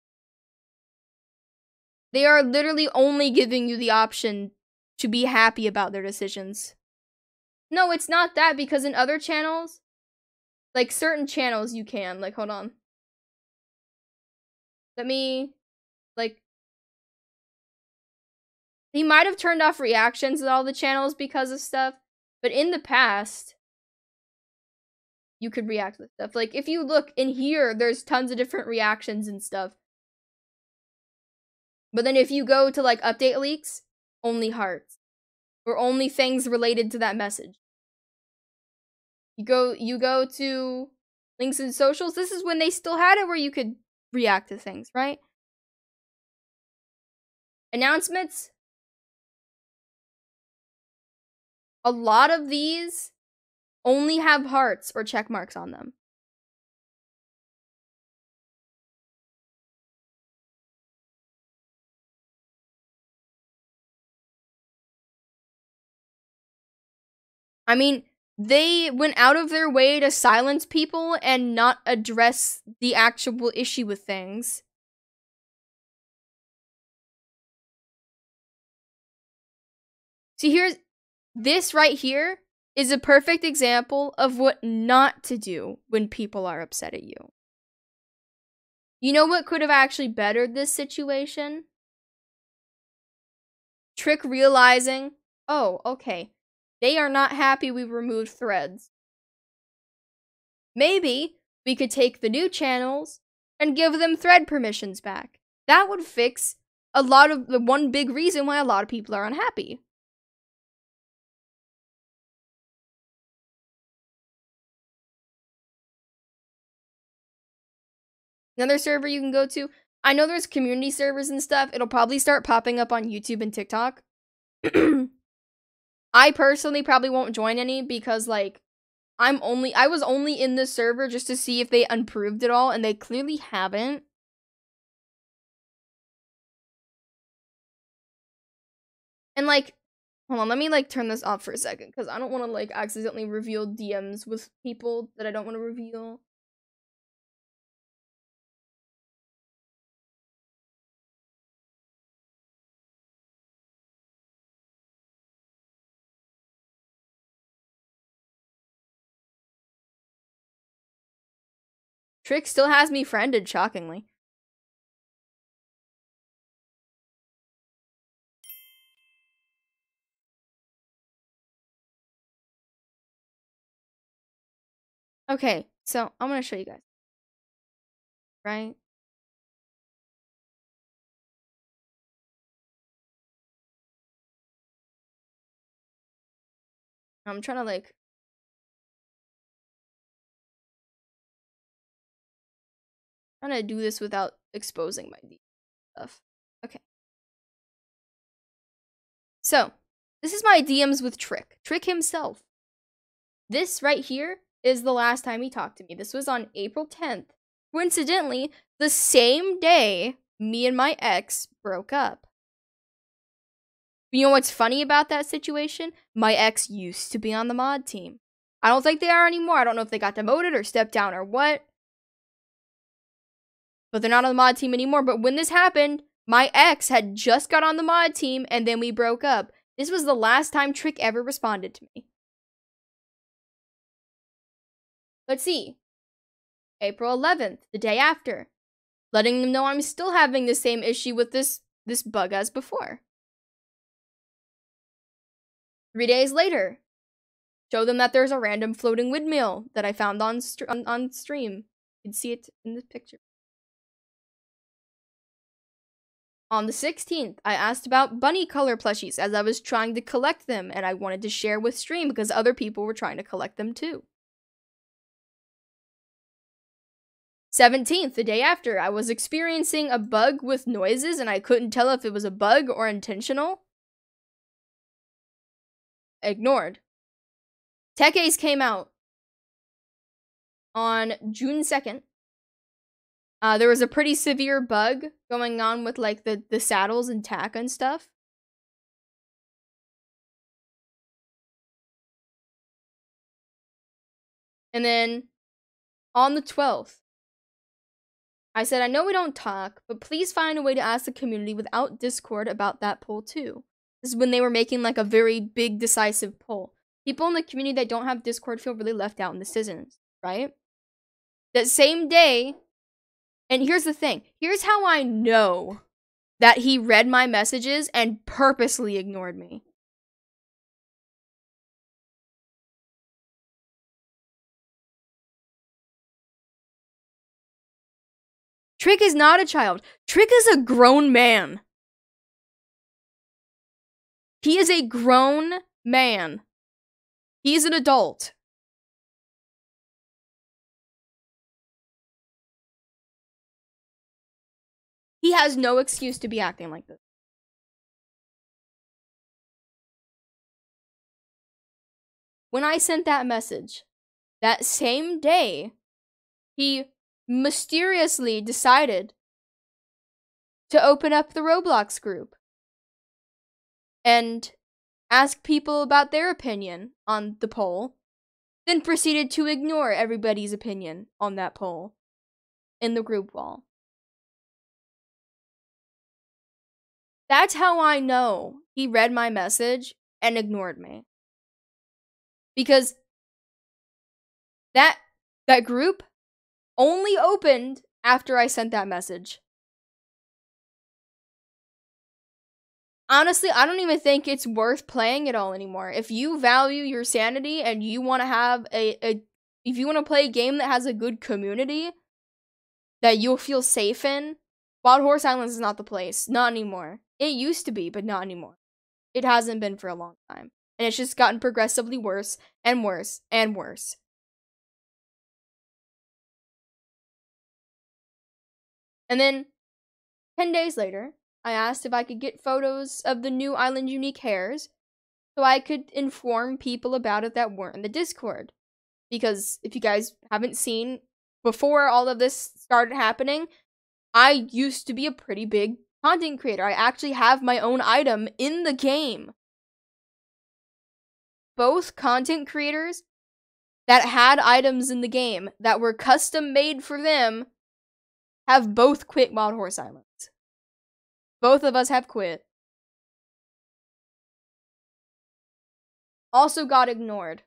They are literally only giving you the option to be happy about their decisions. No, it's not that because in other channels, like certain channels you can. Like, hold on. Let me, like, he might have turned off reactions at all the channels because of stuff, but in the past, you could react with stuff. Like, if you look in here, there's tons of different reactions and stuff. But then if you go to, like, update leaks, only hearts or only things related to that message. You go you go to links and socials. This is when they still had it where you could react to things, right? Announcements. A lot of these only have hearts or check marks on them. I mean, they went out of their way to silence people and not address the actual issue with things. See, here's this right here is a perfect example of what not to do when people are upset at you. You know what could have actually bettered this situation? Trick realizing, oh, okay, they are not happy we removed threads. Maybe we could take the new channels and give them thread permissions back. That would fix a lot of the one big reason why a lot of people are unhappy. Another server you can go to. I know there's community servers and stuff. It'll probably start popping up on YouTube and TikTok. [CLEARS THROAT] I personally probably won't join any because like I'm only I was only in this server just to see if they improved it all and they clearly haven't. And like hold on, let me like turn this off for a second cuz I don't want to like accidentally reveal DMs with people that I don't want to reveal. Trick still has me friended, shockingly. Okay, so I'm gonna show you guys. Right? I'm trying to like I'm to do this without exposing my stuff. Okay. So, this is my DMs with Trick. Trick himself. This right here is the last time he talked to me. This was on April 10th. Coincidentally, the same day me and my ex broke up. You know what's funny about that situation? My ex used to be on the mod team. I don't think they are anymore. I don't know if they got demoted or stepped down or what but they're not on the mod team anymore. But when this happened, my ex had just got on the mod team and then we broke up. This was the last time Trick ever responded to me. Let's see. April 11th, the day after. Letting them know I'm still having the same issue with this this bug as before. Three days later, show them that there's a random floating windmill that I found on, on, on stream. You can see it in this picture. On the 16th, I asked about bunny color plushies as I was trying to collect them and I wanted to share with stream because other people were trying to collect them too. 17th, the day after, I was experiencing a bug with noises and I couldn't tell if it was a bug or intentional. Ignored. Tekes came out on June 2nd. Uh, there was a pretty severe bug going on with like the, the saddles and tack and stuff. And then on the 12th, I said, I know we don't talk, but please find a way to ask the community without Discord about that poll too. This is when they were making like a very big decisive poll. People in the community that don't have Discord feel really left out in this decisions, right? That same day, and here's the thing. Here's how I know that he read my messages and purposely ignored me. Trick is not a child. Trick is a grown man. He is a grown man. He's an adult. He has no excuse to be acting like this. When I sent that message, that same day, he mysteriously decided to open up the Roblox group and ask people about their opinion on the poll, then proceeded to ignore everybody's opinion on that poll in the group wall. That's how I know he read my message and ignored me. Because that that group only opened after I sent that message. Honestly, I don't even think it's worth playing it all anymore. If you value your sanity and you want to have a, a if you want to play a game that has a good community that you'll feel safe in, Wild Horse Islands is not the place. Not anymore. It used to be, but not anymore. It hasn't been for a long time. And it's just gotten progressively worse and worse and worse. And then 10 days later, I asked if I could get photos of the new Island Unique hairs so I could inform people about it that weren't in the Discord. Because if you guys haven't seen, before all of this started happening, I used to be a pretty big content creator. I actually have my own item in the game. Both content creators that had items in the game that were custom made for them have both quit Wild Horse Islands. Both of us have quit. Also got ignored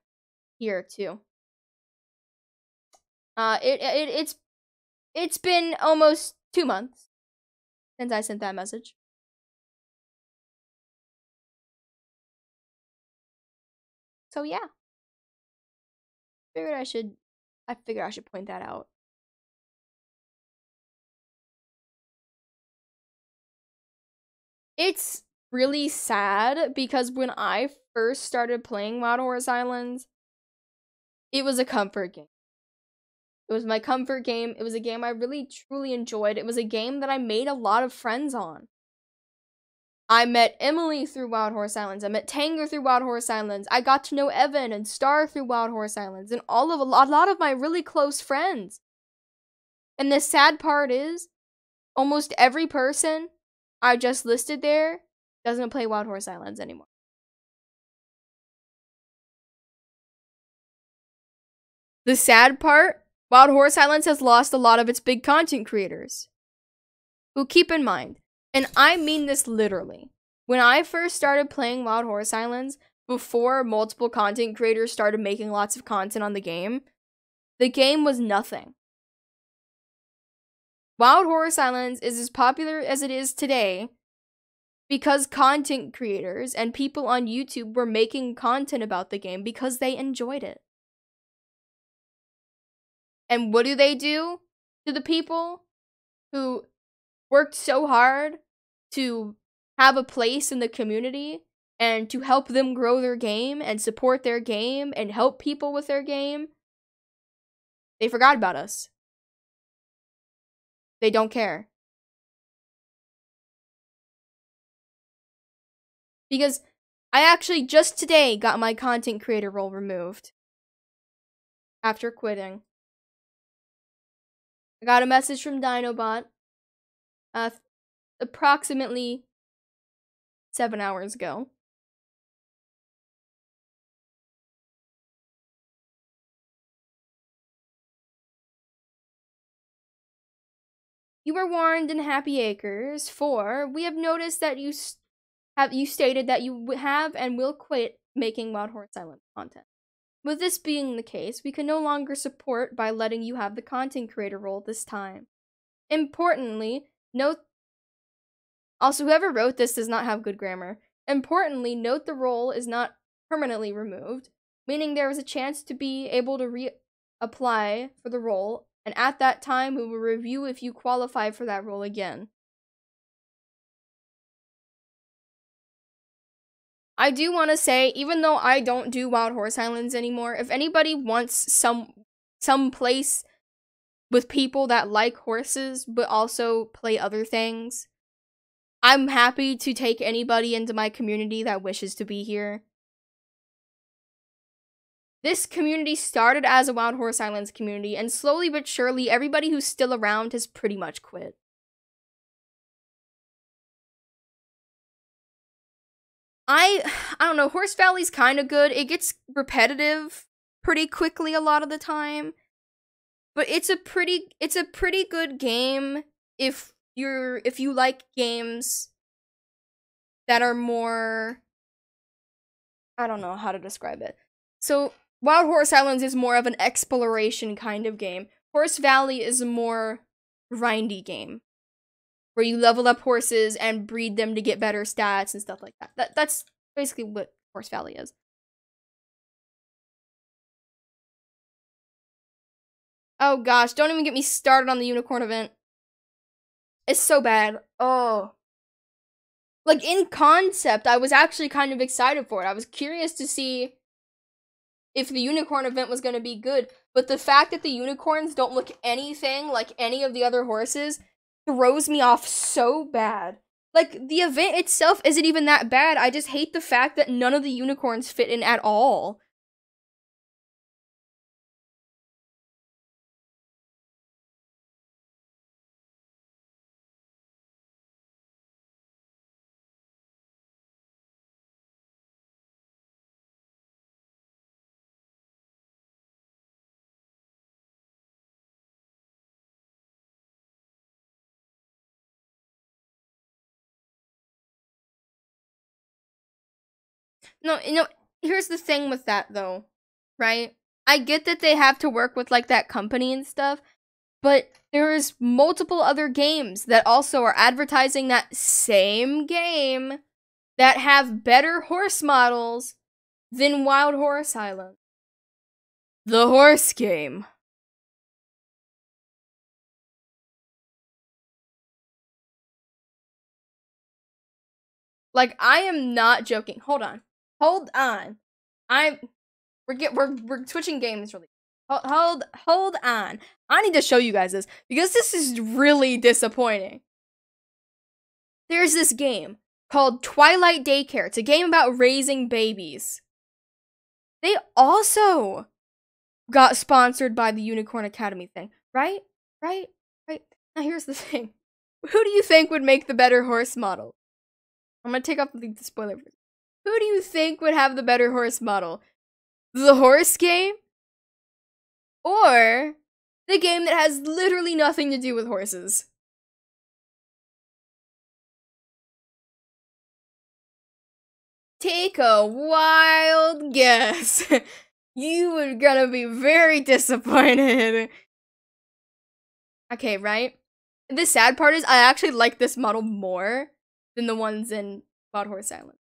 here too. Uh, it, it it's it's been almost two months since I sent that message. So yeah, figured I should. I figured I should point that out. It's really sad because when I first started playing Wild Horse Islands, it was a comfort game. It was my comfort game. It was a game I really truly enjoyed. It was a game that I made a lot of friends on. I met Emily through Wild Horse Islands. I met Tanger through Wild Horse Islands. I got to know Evan and Star through Wild Horse Islands and all of a lot, a lot of my really close friends. And the sad part is, almost every person I just listed there doesn't play Wild Horse Islands anymore. The sad part Wild Horse Islands has lost a lot of its big content creators. Who keep in mind, and I mean this literally, when I first started playing Wild Horse Islands, before multiple content creators started making lots of content on the game, the game was nothing. Wild Horse Islands is as popular as it is today because content creators and people on YouTube were making content about the game because they enjoyed it. And what do they do to the people who worked so hard to have a place in the community and to help them grow their game and support their game and help people with their game? They forgot about us. They don't care. Because I actually just today got my content creator role removed after quitting. I got a message from Dyno bot uh, approximately seven hours ago. You were warned in Happy Acres, for we have noticed that you have you stated that you have and will quit making Wild Horse Island content. With this being the case, we can no longer support by letting you have the content creator role this time. Importantly, note also whoever wrote this does not have good grammar. Importantly, note the role is not permanently removed, meaning there is a chance to be able to reapply for the role, and at that time we will review if you qualify for that role again. I do want to say, even though I don't do Wild Horse Islands anymore, if anybody wants some some place with people that like horses but also play other things, I'm happy to take anybody into my community that wishes to be here. This community started as a Wild Horse Islands community, and slowly but surely, everybody who's still around has pretty much quit. I I don't know, Horse Valley's kind of good. It gets repetitive pretty quickly a lot of the time. But it's a pretty it's a pretty good game if you're if you like games that are more I don't know how to describe it. So Wild Horse Islands is more of an exploration kind of game. Horse Valley is a more grindy game where you level up horses and breed them to get better stats and stuff like that. that that's basically what Horse Valley is. Oh gosh, don't even get me started on the unicorn event. It's so bad. Oh. Like in concept, I was actually kind of excited for it. I was curious to see if the unicorn event was going to be good, but the fact that the unicorns don't look anything like any of the other horses throws me off so bad. Like the event itself isn't even that bad. I just hate the fact that none of the unicorns fit in at all. No, you know, here's the thing with that though, right? I get that they have to work with like that company and stuff, but there's multiple other games that also are advertising that same game that have better horse models than Wild Horse Island. The horse game. Like I am not joking. Hold on. Hold on. I'm we're get we're we're switching games really. Hold, hold hold on. I need to show you guys this because this is really disappointing. There's this game called Twilight Daycare. It's a game about raising babies. They also got sponsored by the Unicorn Academy thing, right? Right? Right? Now here's the [LAUGHS] thing. Who do you think would make the better horse model? I'm gonna take off the spoiler who do you think would have the better horse model? The horse game? Or the game that has literally nothing to do with horses? Take a wild guess. [LAUGHS] you are gonna be very disappointed. Okay, right? The sad part is I actually like this model more than the ones in Wild Horse Island.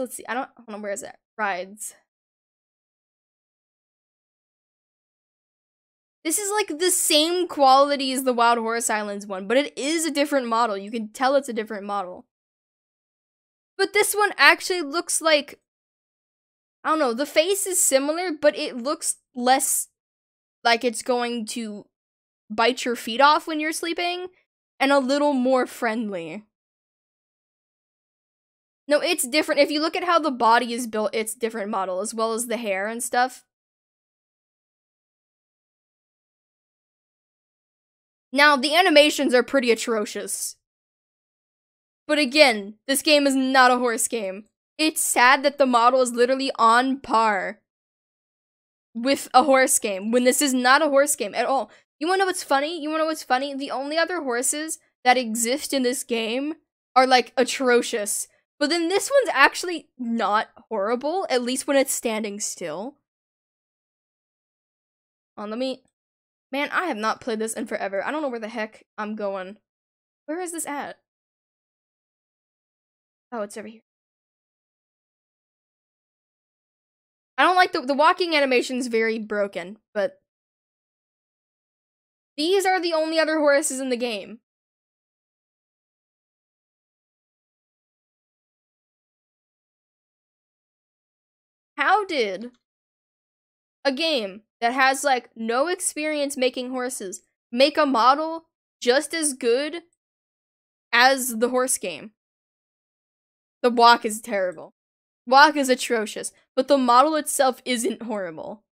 So let's see. I don't, I don't know where is it? rides. This is like the same quality as the Wild Horse Islands one, but it is a different model. You can tell it's a different model. But this one actually looks like I don't know, the face is similar, but it looks less like it's going to bite your feet off when you're sleeping and a little more friendly. No, it's different. If you look at how the body is built, it's different model as well as the hair and stuff. Now, the animations are pretty atrocious. But again, this game is not a horse game. It's sad that the model is literally on par with a horse game when this is not a horse game at all. You wanna know what's funny? You wanna know what's funny? The only other horses that exist in this game are like atrocious. But then this one's actually not horrible, at least when it's standing still. On, let me. Man, I have not played this in forever. I don't know where the heck I'm going. Where is this at? Oh, it's over here. I don't like the the walking animation's very broken, but these are the only other horses in the game. How did a game that has like no experience making horses make a model just as good as the horse game? The walk is terrible. Walk is atrocious, but the model itself isn't horrible.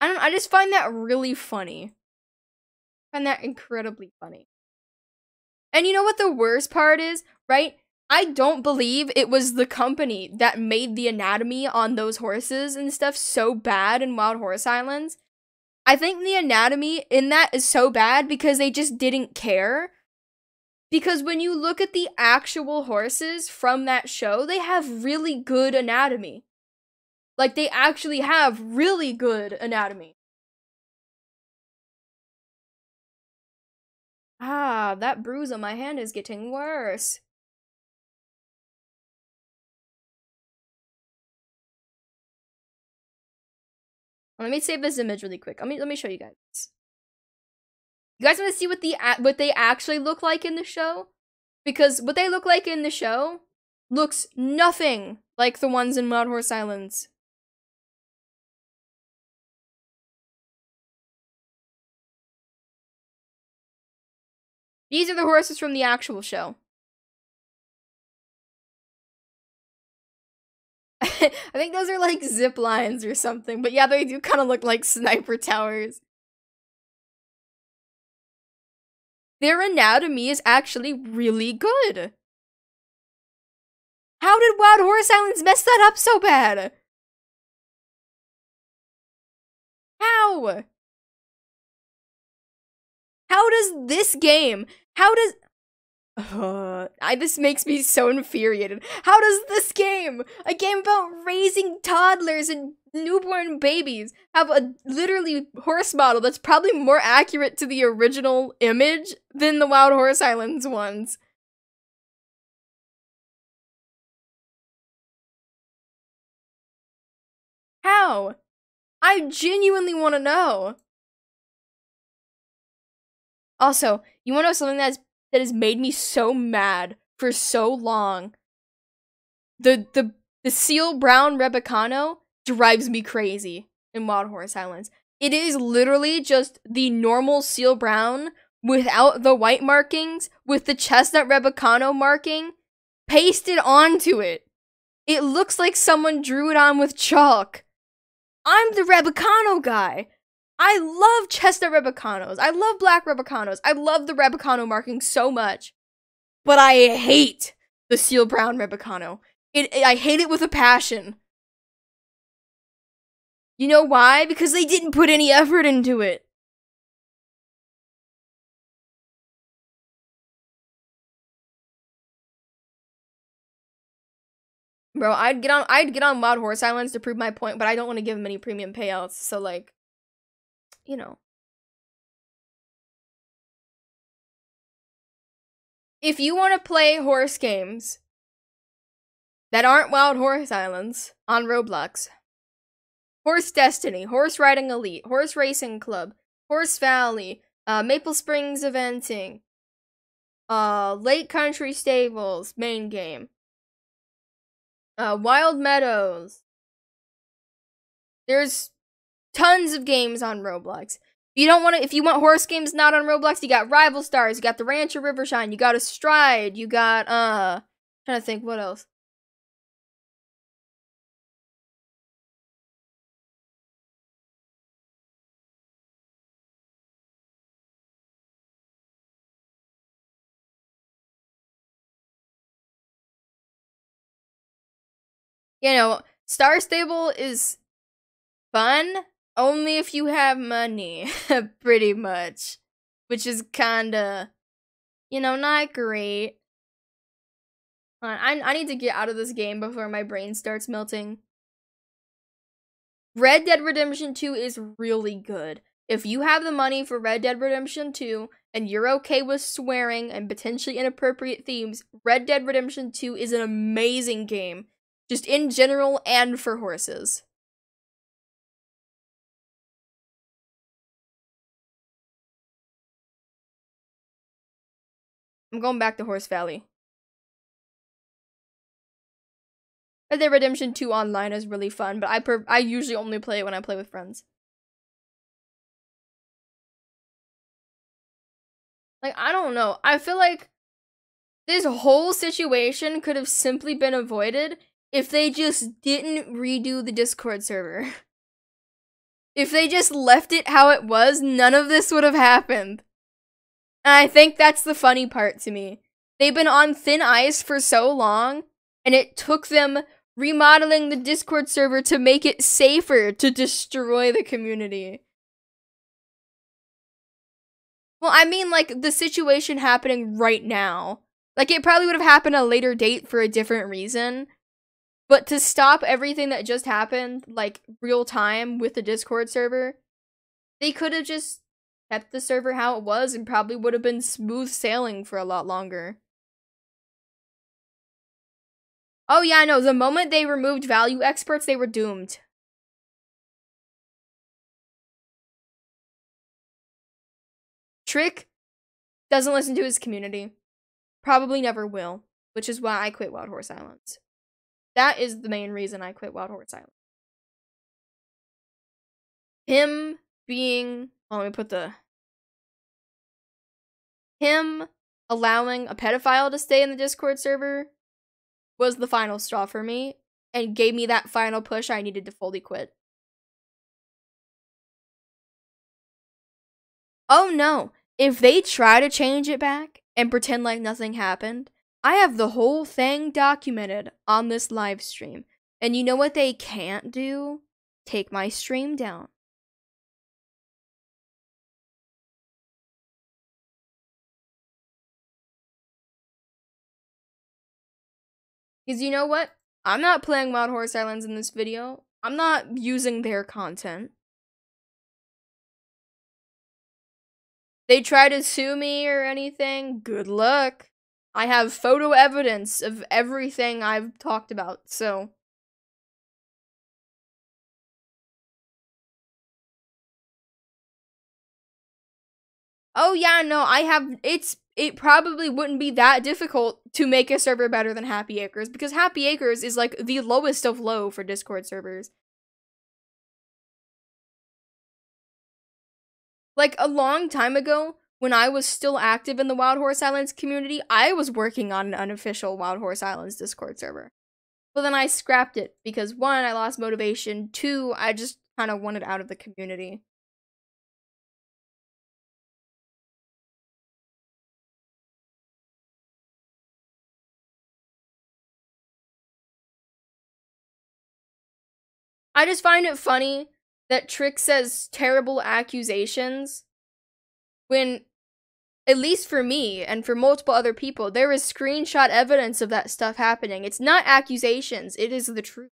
I don't I just find that really funny. I find that incredibly funny. And you know what the worst part is, right? I don't believe it was the company that made the anatomy on those horses and stuff so bad in Wild Horse Islands I think the anatomy in that is so bad because they just didn't care. Because when you look at the actual horses from that show, they have really good anatomy. Like, they actually have really good anatomy. Ah, that bruise on my hand is getting worse. Let me save this image really quick. Let me let me show you guys. You guys want to see what the what they actually look like in the show? Because what they look like in the show looks nothing like the ones in Wild Horse Islands. These are the horses from the actual show. [LAUGHS] I think those are like zip lines or something. But yeah, they do kind of look like sniper towers. Their anatomy is actually really good. How did Wild Horse Islands mess that up so bad? How? How does this game, how does, uh, [SIGHS] I, this makes me so infuriated. How does this game, a game about raising toddlers and newborn babies, have a literally horse model that's probably more accurate to the original image than the Wild Horse Islands ones? How? I genuinely want to know. Also, you want to know something that's that has made me so mad for so long. The the the seal brown Rabicano drives me crazy in Wild Horse Islands. It is literally just the normal seal brown without the white markings, with the chestnut Rabicano marking pasted onto it. It looks like someone drew it on with chalk. I'm the Rabicano guy. I love chestnut Rabicanos. I love black Rabicanos. I love the Rabicano marking so much. But I hate the seal brown Rabicano. It, it, I hate it with a passion. You know why? Because they didn't put any effort into it. Bro, I'd get on I'd get on Wild Horse Islands to prove my point, but I don't want to give them any premium payouts. So like you know. If you want to play horse games that aren't Wild Horse Islands on Roblox, Horse Destiny, Horse Riding Elite, Horse Racing Club, Horse Valley, uh, Maple Springs Eventing, uh, Lake Country Stables, main game, uh, Wild Meadows. There's tons of games on Roblox. If you don't want to, if you want horse games not on Roblox, you got Rival Stars, you got the Ranch of Rivershine, you got Astride, you got uh, trying to think what else. you know, Star Stable is fun only if you have money, [LAUGHS] pretty much. Which is kinda, you know, not great. I, I need to get out of this game before my brain starts melting. Red Dead Redemption 2 is really good. If you have the money for Red Dead Redemption 2 and you're okay with swearing and potentially inappropriate themes, Red Dead Redemption 2 is an amazing game. Just in general and for horses. I'm going back to Horse Valley. Red Dead Redemption 2 online is really fun, but I per I usually only play it when I play with friends. Like, I don't know. I feel like this whole situation could have simply been avoided if they just didn't redo the Discord server. [LAUGHS] If they just left it how it was, none of this would have happened. And I think that's the funny part to me. They've been on thin ice for so long, and it took them remodeling the Discord server to make it safer to destroy the community. Well, I mean, like, the situation happening right now. Like, it probably would have happened a later date for a different reason. But to stop everything that just happened, like real time with the Discord server, they could have just kept the server how it was and probably would have been smooth sailing for a lot longer. Oh yeah, no, the moment they removed value experts, they were doomed. Trick doesn't listen to his community. Probably never will, which is why I quit Wild Horse Islands. That is the main reason I quit Wild Horse Island. Him being, let me put the him allowing a pedophile to stay in the Discord server was the final straw for me and gave me that final push I needed to fully quit. Oh no, if they try to change it back and pretend like nothing happened, I have the whole thing documented on this live stream. And you know what they can't do? Take my stream down. Because you know what? I'm not playing Wild Horse Islands in this video. I'm not using their content. They try to sue me or anything, good luck. I have photo evidence of everything I've talked about, so. Oh yeah, no, I have it's it probably wouldn't be that difficult to make a server better than Happy Acres because Happy Acres is like the lowest of low for Discord servers. Like a long time ago, when I was still active in the Wild Horse Islands community, I was working on an unofficial Wild Horse Islands Discord server. But then I scrapped it because one, I lost motivation, two, I just kind of wanted out of the community. I just find it funny that Trick says terrible accusations when at least for me and for multiple other people, there is screenshot evidence of that stuff happening. It's not accusations, it is the truth.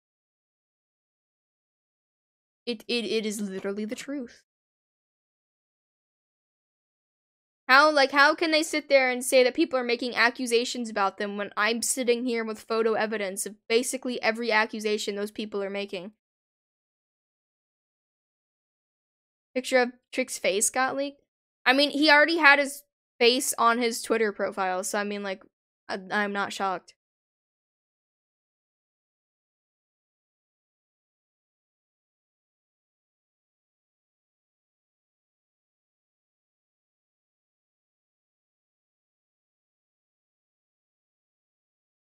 It, it, it is literally the truth. How like how can they sit there and say that people are making accusations about them when I'm sitting here with photo evidence of basically every accusation those people are making? Picture of Trick's face got leaked. I mean, he already had his face on his Twitter profile, so I mean, like, I- I'm not shocked.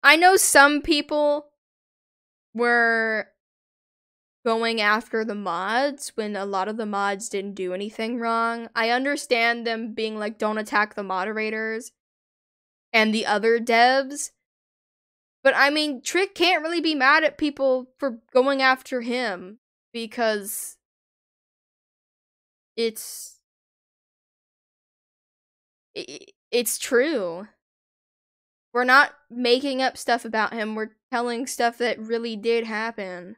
I know some people were going after the mods when a lot of the mods didn't do anything wrong. I understand them being like, don't attack the moderators and the other devs. But I mean, Trick can't really be mad at people for going after him because it's it's true. We're not making up stuff about him. We're telling stuff that really did happen.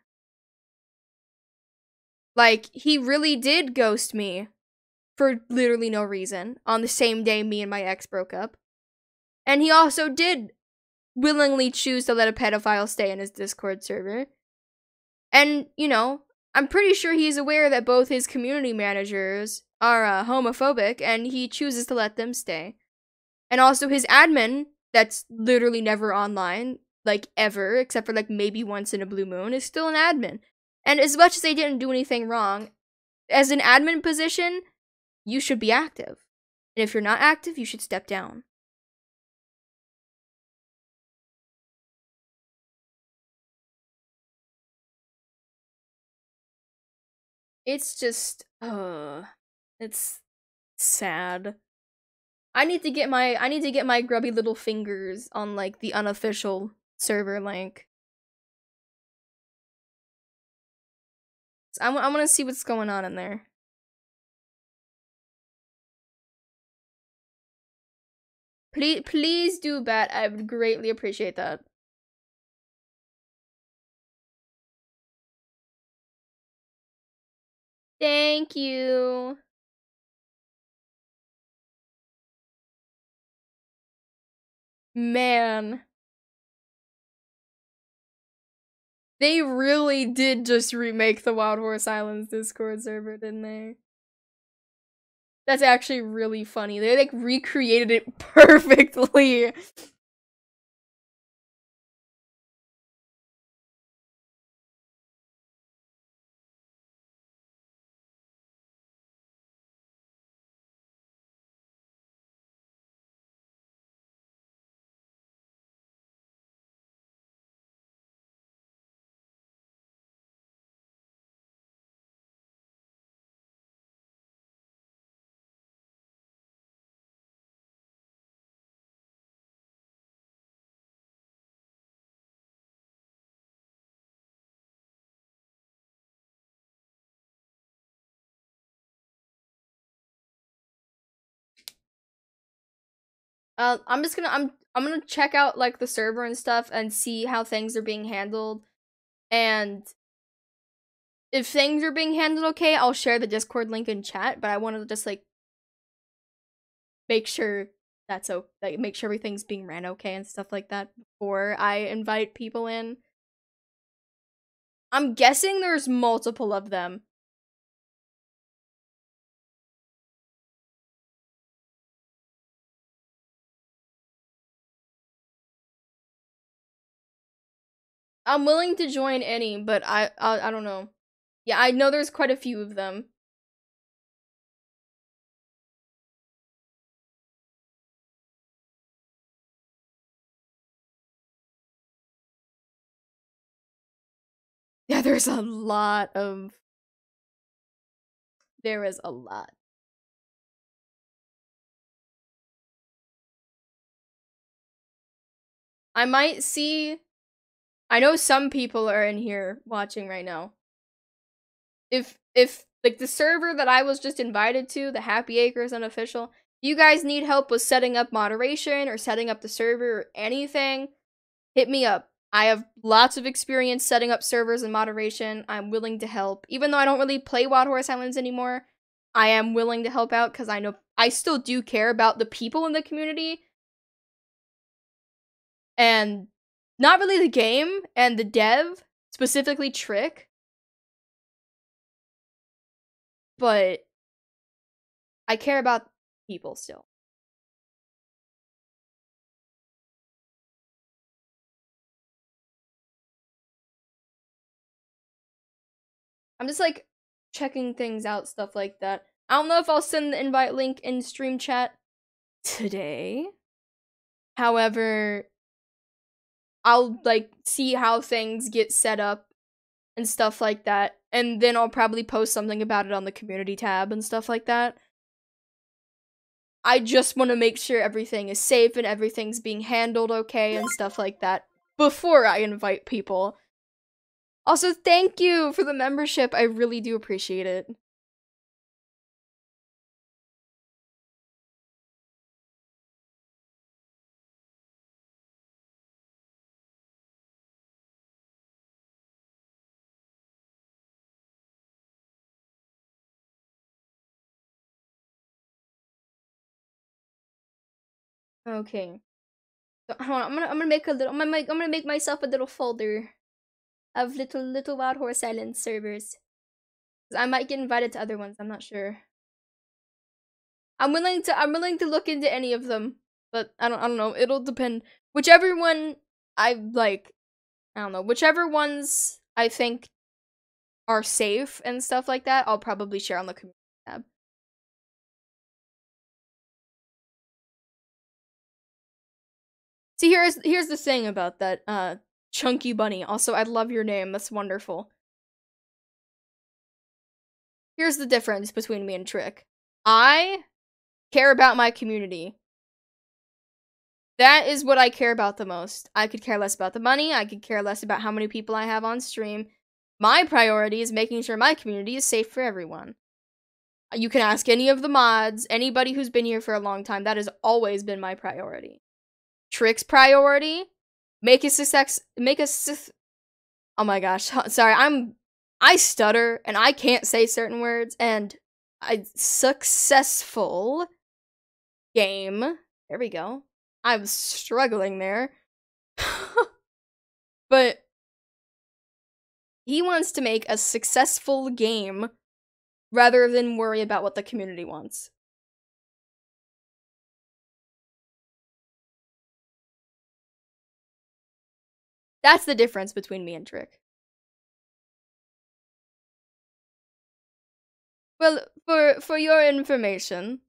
Like, he really did ghost me for literally no reason on the same day me and my ex broke up. And he also did willingly choose to let a pedophile stay in his Discord server. And, you know, I'm pretty sure he's aware that both his community managers are uh, homophobic and he chooses to let them stay. And also his admin that's literally never online, like ever, except for like maybe once in a blue moon, is still an admin. And as much as they didn't do anything wrong, as an admin position, you should be active. And if you're not active, you should step down. It's just, uh, it's sad. I need to get my I need to get my grubby little fingers on like the unofficial server link. So I, I want to see what's going on in there. Please, please do bet. I would greatly appreciate that. Thank you. Man. They really did just remake the Wild Horse Islands Discord server, didn't they? That's actually really funny. They like recreated it [LAUGHS] perfectly. Uh, I'm just gonna I'm I'm gonna check out like the server and stuff and see how things are being handled, and if things are being handled okay, I'll share the Discord link in chat. But I want to just like make sure that's okay, like make sure everything's being ran okay and stuff like that before I invite people in. I'm guessing there's multiple of them. I'm willing to join any, but I, I I don't know. Yeah, I know there's quite a few of them. [LAUGHS] Yeah, there's a lot of there is a lot. I might see I know some people are in here watching right now. If if like the server that I was just invited to, the Happy Acres unofficial, you guys need help with setting up moderation or setting up the server or anything, hit me up. I have lots of experience setting up servers and moderation. I'm willing to help. Even though I don't really play Wild Horse Islands anymore, I am willing to help out because I know I still do care about the people in the community and not really the game and the dev, specifically Trick. But I care about people still. I'm just like checking things out, stuff like that. I don't know if I'll send the invite link in stream chat today. However, I'll like see how things get set up and stuff like that. And then I'll probably post something about it on the community tab and stuff like that. I just want to make sure everything is safe and everything's being handled okay and stuff like that before I invite people. Also, thank you for the membership. I really do appreciate it. Okay. So, hold on, I'm gonna I'm gonna make a little I'm gonna make I'm gonna make myself a little folder of little little wild horse island servers. I might get invited to other ones, I'm not sure. I'm willing to I'm willing to look into any of them, but I don't I don't know, it'll depend. Whichever one I like I don't know, whichever ones I think are safe and stuff like that, I'll probably share on the community tab. See, here's here's the thing about that uh chunky bunny. Also, I love your name. That's wonderful. Here's the difference between me and Trick. I care about my community. That is what I care about the most. I could care less about the money. I could care less about how many people I have on stream. My priority is making sure my community is safe for everyone. You can ask any of the mods, anybody who's been here for a long time. That has always been my priority. Trick's priority, make a success, make a, oh my gosh, [LAUGHS] sorry, I'm, I stutter and I can't say certain words and I, successful game, there we go. I'm struggling there. [LAUGHS] but he wants to make a successful game rather than worry about what the community wants. That's the difference between me and Trick. Well, for for your information,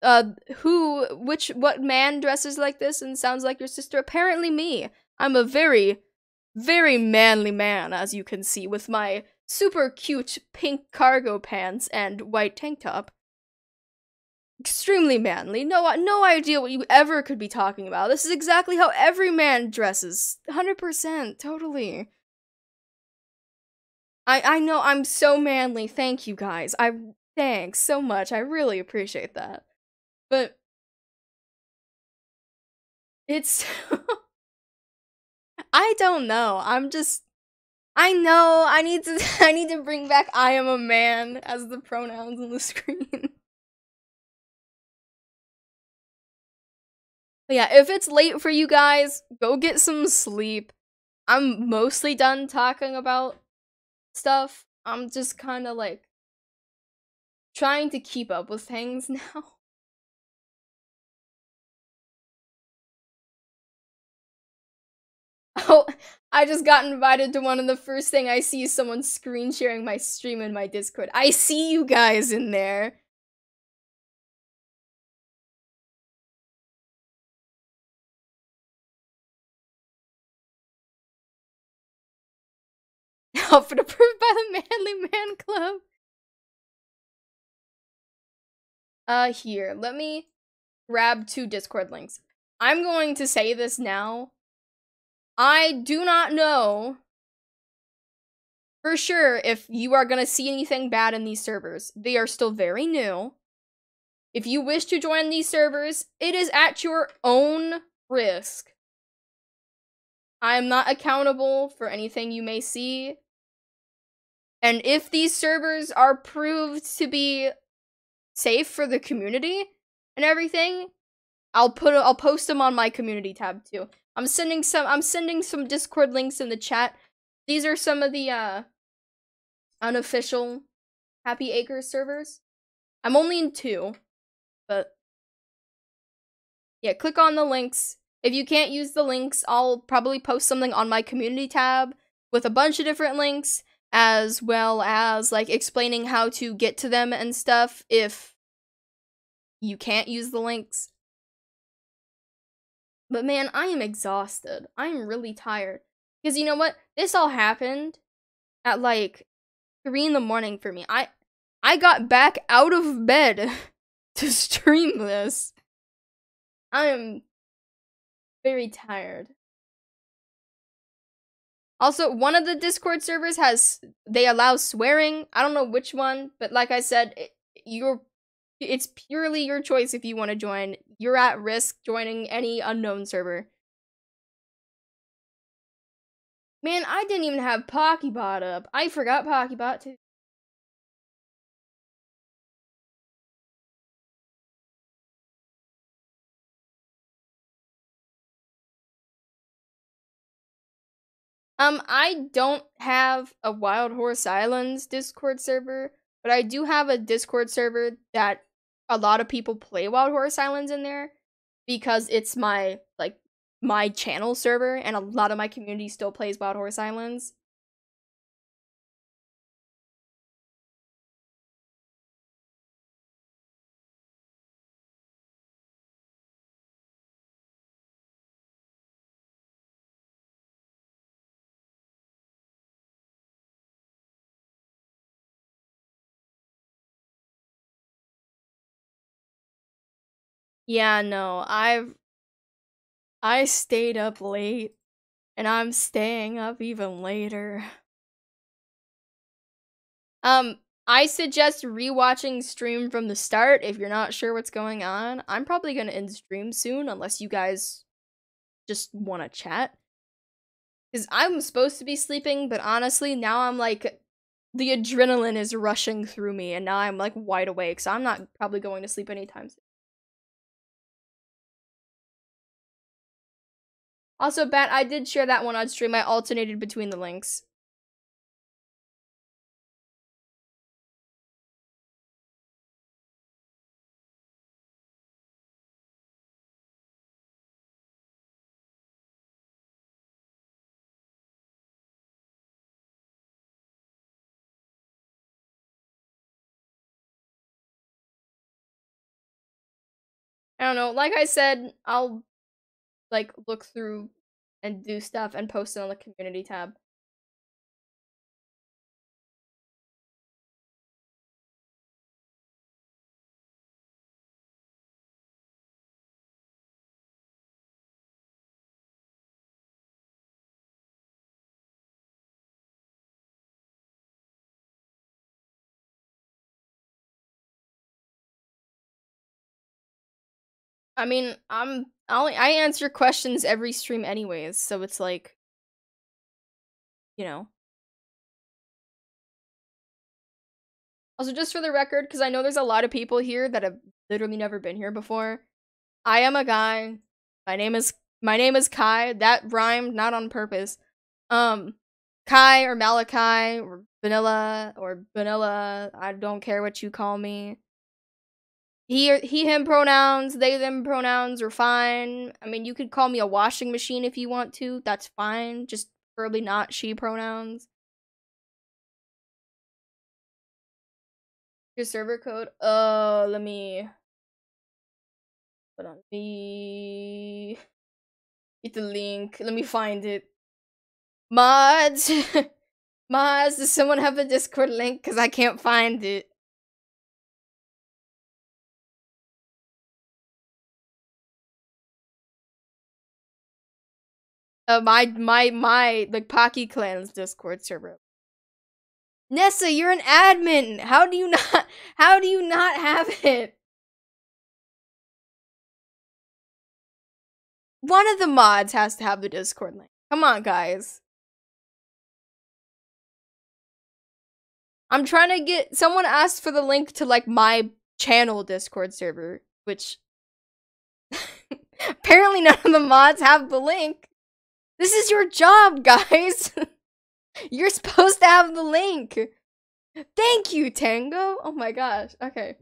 uh, who, which, what man dresses like this and sounds like your sister? Apparently me. I'm a very, very manly man, as you can see, with my super cute pink cargo pants and white tank top extremely manly. No, no idea what you ever could be talking about. This is exactly how every man dresses. 100%, totally. I I know I'm so manly. Thank you guys. I thanks so much. I really appreciate that. But it's [LAUGHS] I don't know. I'm just I know I need to [LAUGHS] I need to bring back I am a man as the pronouns on the screen. [LAUGHS] But yeah, if it's late for you guys, go get some sleep. I'm mostly done talking about stuff. I'm just kind of like trying to keep up with things [LAUGHS] now. Oh, I just got invited to one and the first thing I see is someone screen sharing my stream in my Discord. I see you guys in there. Outfit [LAUGHS] approved by the Manly Man Club. Uh, here, let me grab two Discord links. I'm going to say this now. I do not know for sure if you are going to see anything bad in these servers. They are still very new. If you wish to join these servers, it is at your own risk. I am not accountable for anything you may see. And if these servers are proved to be safe for the community and everything, I'll put I'll post them on my community tab too. I'm sending some I'm sending some Discord links in the chat. These are some of the uh unofficial Happy Acres servers. I'm only in two, but yeah, click on the links. If you can't use the links, I'll probably post something on my community tab with a bunch of different links as well as like explaining how to get to them and stuff if you can't use the links. But man, I am exhausted. I'm really tired. Because you know what? This all happened at like three in the morning for me. I I got back out of bed [LAUGHS] to stream this. I'm very tired. Also, one of the Discord servers has they allow swearing. I don't know which one, but like I said, it, you're it's purely your choice if you want to join. You're at risk joining any unknown server. Man, I didn't even have Pokebot up. I forgot Pokebot too. Um, I don't have a Wild Horse Islands Discord server, but I do have a Discord server that a lot of people play Wild Horse Islands in there because it's my like my channel server and a lot of my community still plays Wild Horse Islands. Yeah, no, I've I stayed up late and I'm staying up even later. Um, I suggest rewatching stream from the start if you're not sure what's going on. I'm probably gonna end stream soon unless you guys just want to chat. Because I'm supposed to be sleeping, but honestly, now I'm like, the adrenaline is rushing through me, and now I'm like wide awake, so I'm not probably going to sleep anytime soon. Also, Bat, I did share that one on stream. I alternated between the links. I don't know. Like I said, I'll like look through and do stuff and post it on the community tab. I mean, I'm I'll I answer questions every stream anyways, so it's like you know. Also, just for the record, because I know there's a lot of people here that have literally never been here before. I am a guy. My name is my name is Kai. That rhymed not on purpose. Um, Kai or Malachi or Vanilla or Vanilla. I don't care what you call me he he him pronouns they them pronouns are fine. I mean you could call me a washing machine if you want to. That's fine. Just probably not she pronouns. Your server code uh let me put on the get the link. Let me find it. Mods. [LAUGHS] Mods does someone have a discord link? Because i can't find it Uh, my my my the Pocky Clan's Discord server. Nessa, you're an admin. How do you not? [LAUGHS] How do you not have it? One of the mods has to have the Discord link. Come on, guys. I'm trying to get someone asked for the link to like my channel Discord server, which [LAUGHS] apparently none of the mods have the link. This is your job, [LAUGHS] guys. You're supposed to have the link. Thank you, Tango. Oh my gosh. Okay.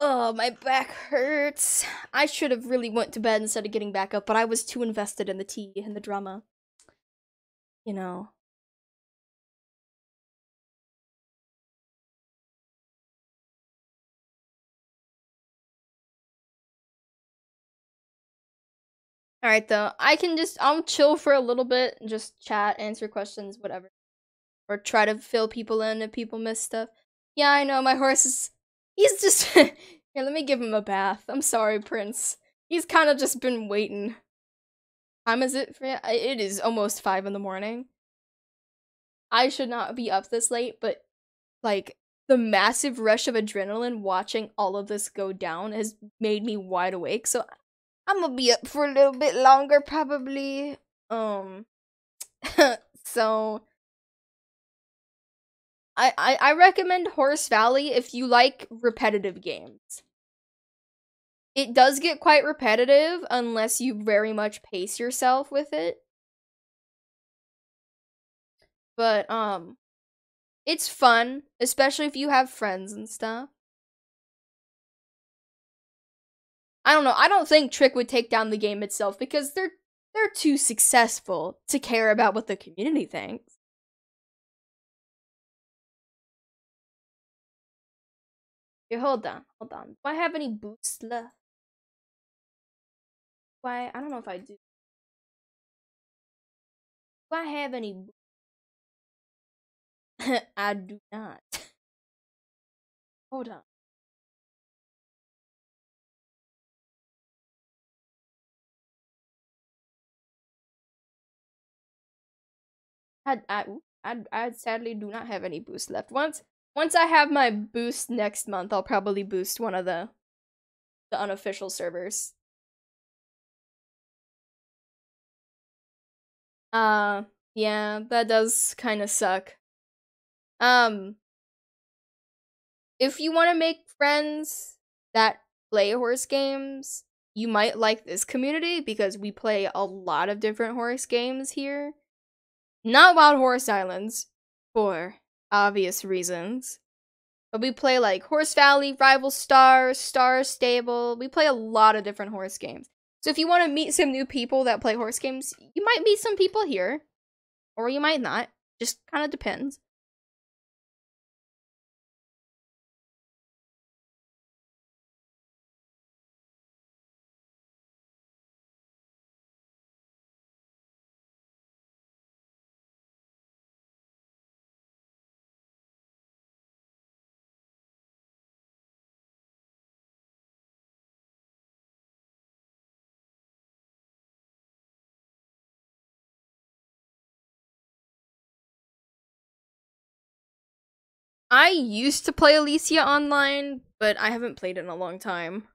Oh, my back hurts. I should have really went to bed instead of getting back up, but I was too invested in the tea and the drama. You know. Alright, though. I can just, I'll chill for a little bit, and just chat, answer questions, whatever. Or try to fill people in if people miss stuff. Yeah, I know, my horse is He's just [LAUGHS] here. Let me give him a bath. I'm sorry, Prince. He's kind of just been waiting. Time is it for it is almost five in the morning. I should not be up this late, but like the massive rush of adrenaline watching all of this go down has made me wide awake. So I'm gonna be up for a little bit longer, probably. Um, [LAUGHS] so I, I, recommend Horse Valley if you like repetitive games. It does get quite repetitive unless you very much pace yourself with it. But um it's fun, especially if you have friends and stuff. I don't know. I don't think Trick would take down the game itself because they're they're too successful to care about what the community thinks. Here, hold on, hold on. Do I have any boosts left? Why? I don't know if I do. Do I have any? [LAUGHS] I do not. hold on. I, I, I, I sadly do not have any boost left. Once once I have my boost next month, I'll probably boost one of the the unofficial servers. Uh, yeah, that does kind of suck. Um, if you want to make friends that play horse games, you might like this community because we play a lot of different horse games here. Not Wild Horse Islands, for obvious reasons. But we play like Horse Valley, Rival Stars, Star Stable. We play a lot of different horse games. So if you want to meet some new people that play horse games, you might meet some people here. Or you might not. Just kind of depends. I used to play Alicia online, but I haven't played in a long time.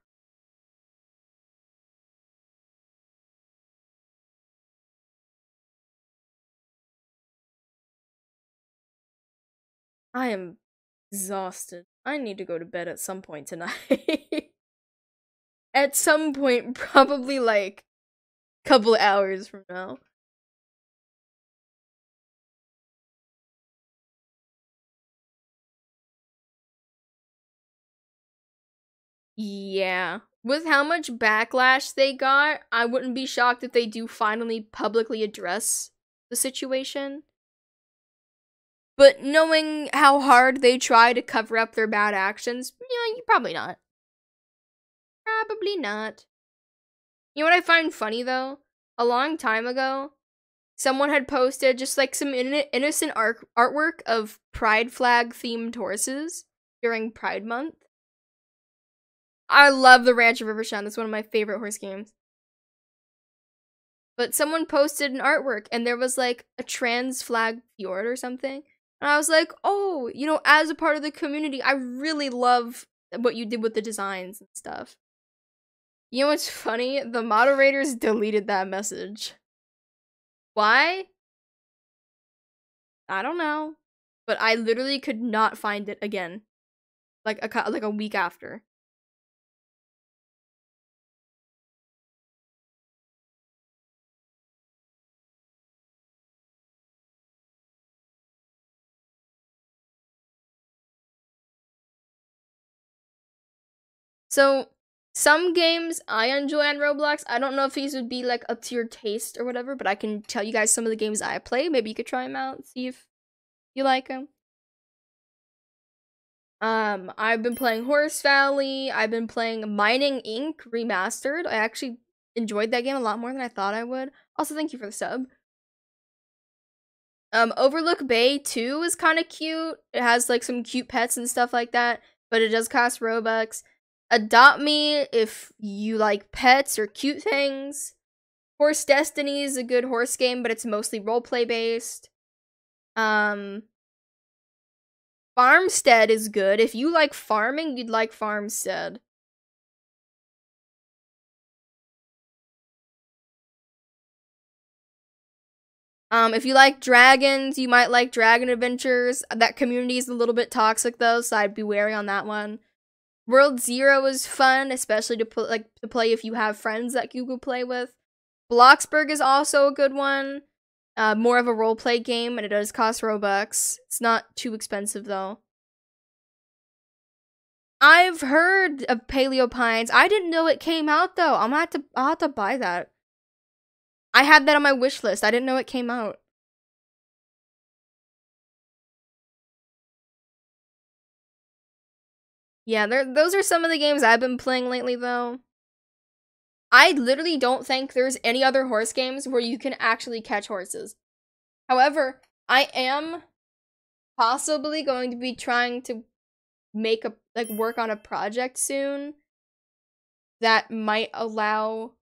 I am exhausted. I need to go to bed at some point tonight. [LAUGHS] at some point, probably like a couple hours from now. Yeah. With how much backlash they got, I wouldn't be shocked if they do finally publicly address the situation. But knowing how hard they try to cover up their bad actions, yeah, you probably not. Probably not. You know what I find funny though? A long time ago, someone had posted just like some in- innocent art- artwork of pride flag themed horses during Pride Month. I love the Ranch of Rivershine. That's one of my favorite horse games. But someone posted an artwork and there was like a trans flag fjord or something. And I was like, oh, you know, as a part of the community, I really love what you did with the designs and stuff. You know what's funny? The moderators deleted that message. Why? I don't know. But I literally could not find it again. Like a like a week after. So some games I enjoy on Roblox. I don't know if these would be like up to your taste or whatever, but I can tell you guys some of the games I play. Maybe you could try them out, see if you like them. Um, I've been playing Horse Valley. I've been playing Mining Inc. Remastered. I actually enjoyed that game a lot more than I thought I would. Also, thank you for the sub. Um, Overlook Bay 2 is kind of cute. It has like some cute pets and stuff like that, but it does cost Robux. Adopt Me if you like pets or cute things. Horse Destiny is a good horse game, but it's mostly roleplay based. Um Farmstead is good. If you like farming, you'd like Farmstead. Um, if you like dragons, you might like Dragon Adventures. That community is a little bit toxic though, so I'd be wary on that one. World Zero is fun, especially to put like to play if you have friends that you could play with. Bloxburg is also a good one. Uh, more of a role play game, and it does cost Robux. It's not too expensive though. I've heard of Paleo Pines. I didn't know it came out though. I'm gonna have to. I'll have to buy that. I had that on my wish list. I didn't know it came out. Yeah, those are some of the games I've been playing lately though. I literally don't think there's any other horse games where you can actually catch horses. However, I am possibly going to be trying to make a like work on a project soon that might allow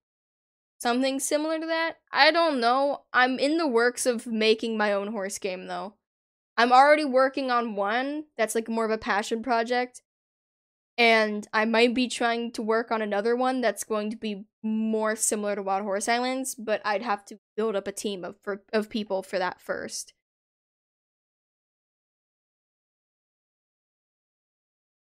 something similar to that. I don't know. I'm in the works of making my own horse game though. I'm already working on one that's like more of a passion project and I might be trying to work on another one that's going to be more similar to Wild Horse Islands, but I'd have to build up a team of for, of people for that first.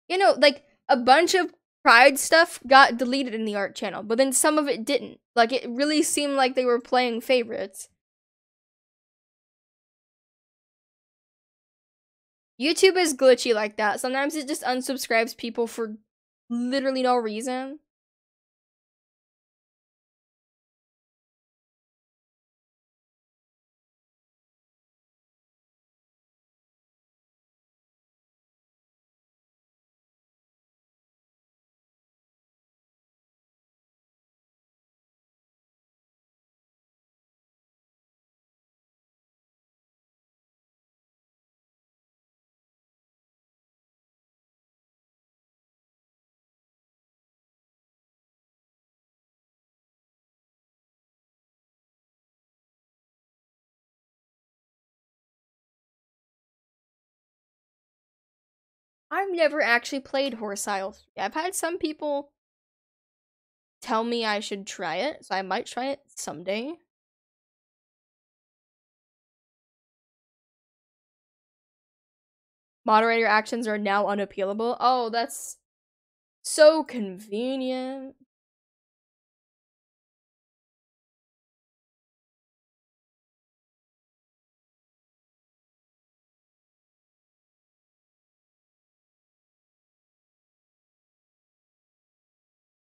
You know, like a bunch of Pride stuff got deleted in the art channel, but then some of it didn't. Like it really seemed like they were playing favorites. YouTube is glitchy like that. Sometimes it just unsubscribes people for literally no reason. I've never actually played Horse Isles. I've had some people tell me I should try it, so I might try it someday. Moderator actions are now unappealable. Oh, that's so convenient.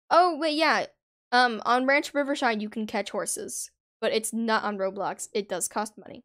Oh, wait, yeah. Um, on Ranch Rivershine, you can catch horses, but it's not on Roblox. It does cost money.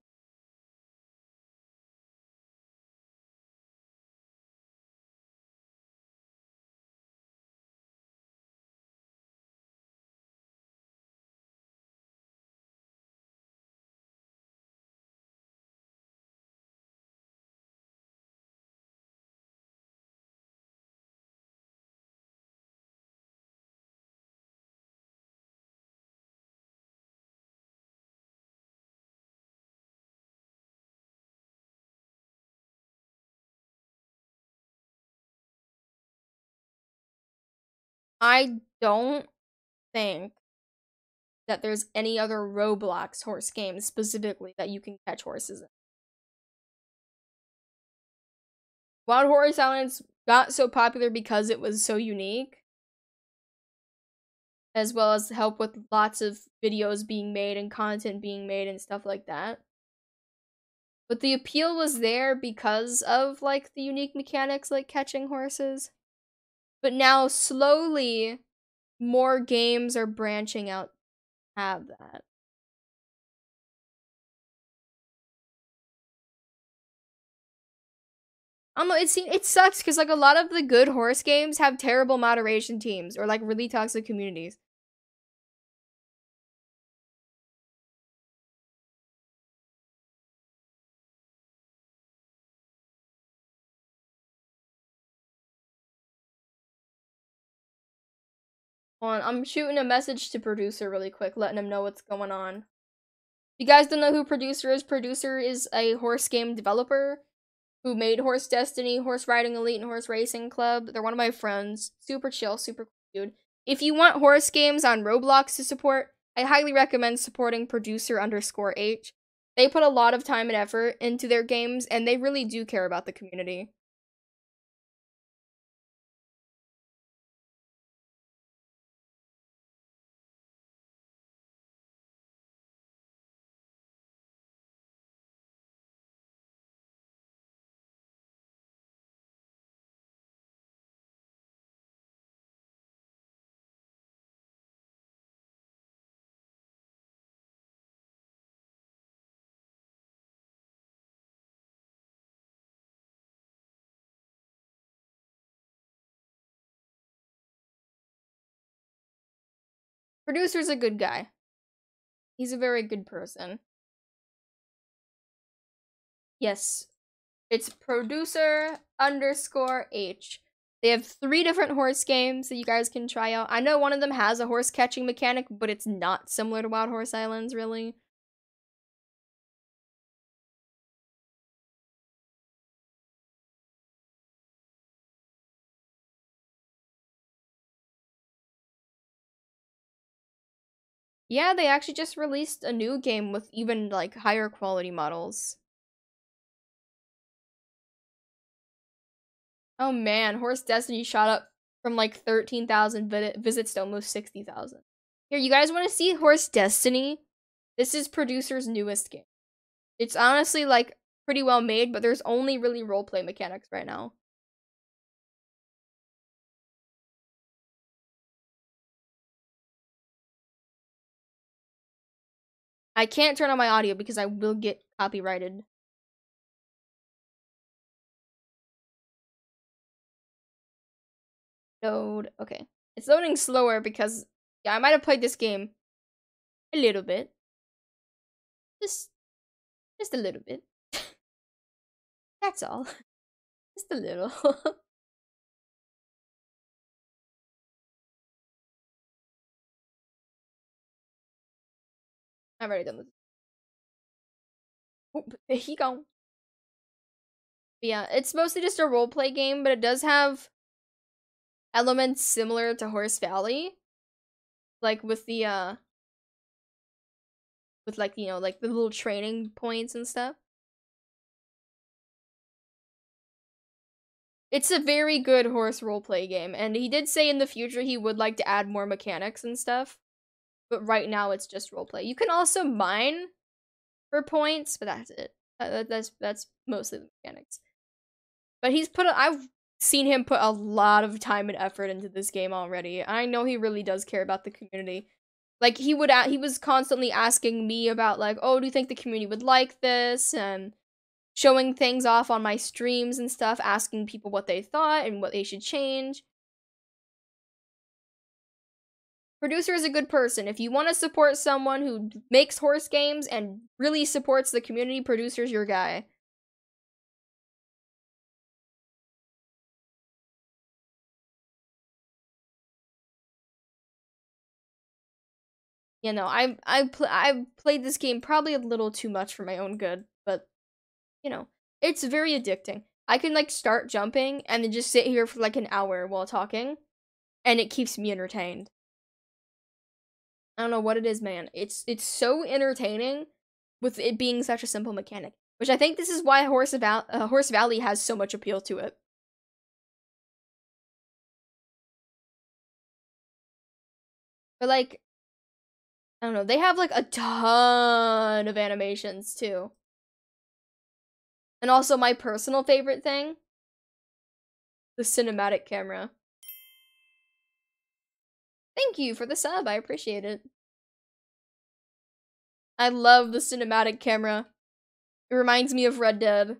I don't think that there's any other Roblox horse games specifically that you can catch horses in. Wild Horse Islands got so popular because it was so unique, as well as help with lots of videos being made and content being made and stuff like that. But the appeal was there because of like the unique mechanics like catching horses. But now slowly more games are branching out have that. I don't know. It seems it sucks because like a lot of the good horse games have terrible moderation teams or like really toxic communities. On. I'm shooting a message to producer really quick, letting him know what's going on. If you guys don't know who producer is, producer is a horse game developer who made Horse Destiny, Horse Riding Elite, and Horse Racing Club. They're one of my friends. Super chill, super cool dude. If you want horse games on Roblox to support, I highly recommend supporting producer underscore H. They put a lot of time and effort into their games, and they really do care about the community. Producer's a good guy. He's a very good person. Yes. It's producer underscore H. They have three different horse games that you guys can try out. I know one of them has a horse catching mechanic, but it's not similar to Wild Horse Islands, really. Yeah, they actually just released a new game with even like higher quality models. Oh man, Horse Destiny shot up from like 13,000 visits to almost 60,000. Here, you guys want to see Horse Destiny? This is producer's newest game. It's honestly like pretty well made, but there's only really roleplay mechanics right now. I can't turn on my audio because I will get copyrighted. Load. Okay. It's loading slower because, yeah, I might have played this game a little bit. Just, just a little bit. [LAUGHS] That's all. [LAUGHS] Just a little. [LAUGHS] I've already done this. Oh, there he go. yeah, it's mostly just a roleplay game, but it does have elements similar to Horse Valley. Like with the uh with like, you know, like the little training points and stuff. It's a very good horse roleplay game, and he did say in the future he would like to add more mechanics and stuff but right now it's just roleplay. You can also mine for points, but that's it. That, that's that's mostly the mechanics. But he's put. A, I've seen him put a lot of time and effort into this game already. I know he really does care about the community. Like he would, he was constantly asking me about like, oh, do you think the community would like this, and showing things off on my streams and stuff, asking people what they thought and what they should change. Producer is a good person. If you want to support someone who makes horse games and really supports the community, producer's your guy. You know, I I pl- I've played this game probably a little too much for my own good, but you know, it's very addicting. I can like start jumping and then just sit here for like an hour while talking and it keeps me entertained. I don't know what it is, man. It's it's so entertaining with it being such a simple mechanic, which I think this is why Horse, Val- uh, Horse Valley has so much appeal to it. But like, I don't know, they have like a ton of animations too. And also my personal favorite thing, the cinematic camera. Thank you for the sub, I appreciate it. I love the cinematic camera. It reminds me of Red Dead.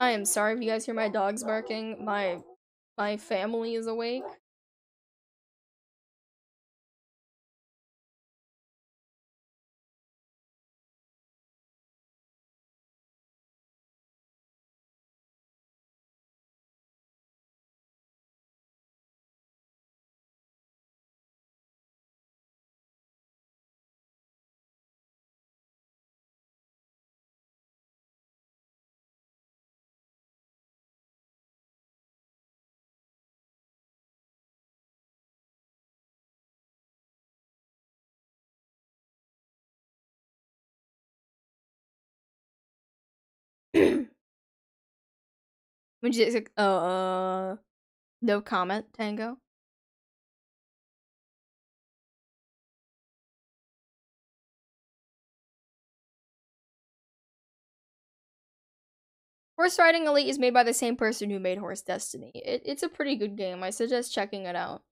I am sorry if you guys hear my dogs barking. My my family is awake. Would you say, uh, no comment, Tango? Horse Riding Elite is made by the same person who made Horse Destiny. It, it's a pretty good game. I suggest checking it out.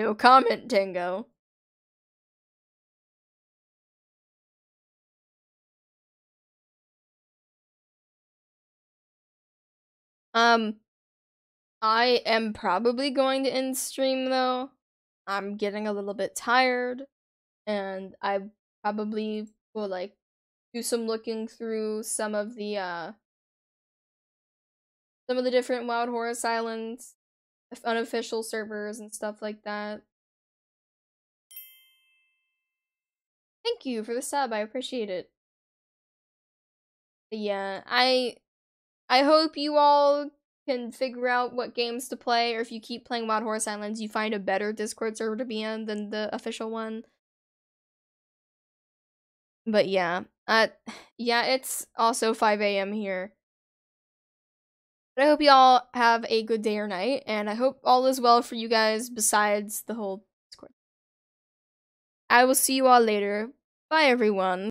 No comment, Tango. Um, I am probably going to end stream though. I'm getting a little bit tired, and I probably will like do some looking through some of the uh some of the different Wild Horse Islands unofficial servers and stuff like that. Thank you for the sub. I appreciate it. Yeah, I I hope you all can figure out what games to play or if you keep playing Wild Horse Islands, you find a better Discord server to be in than the official one. But yeah, uh [SIGHS] yeah, it's also 5 a.m. here. But I hope you all have a good day or night, and I hope all is well for you guys besides the whole Discord. I will see you all later. Bye, everyone.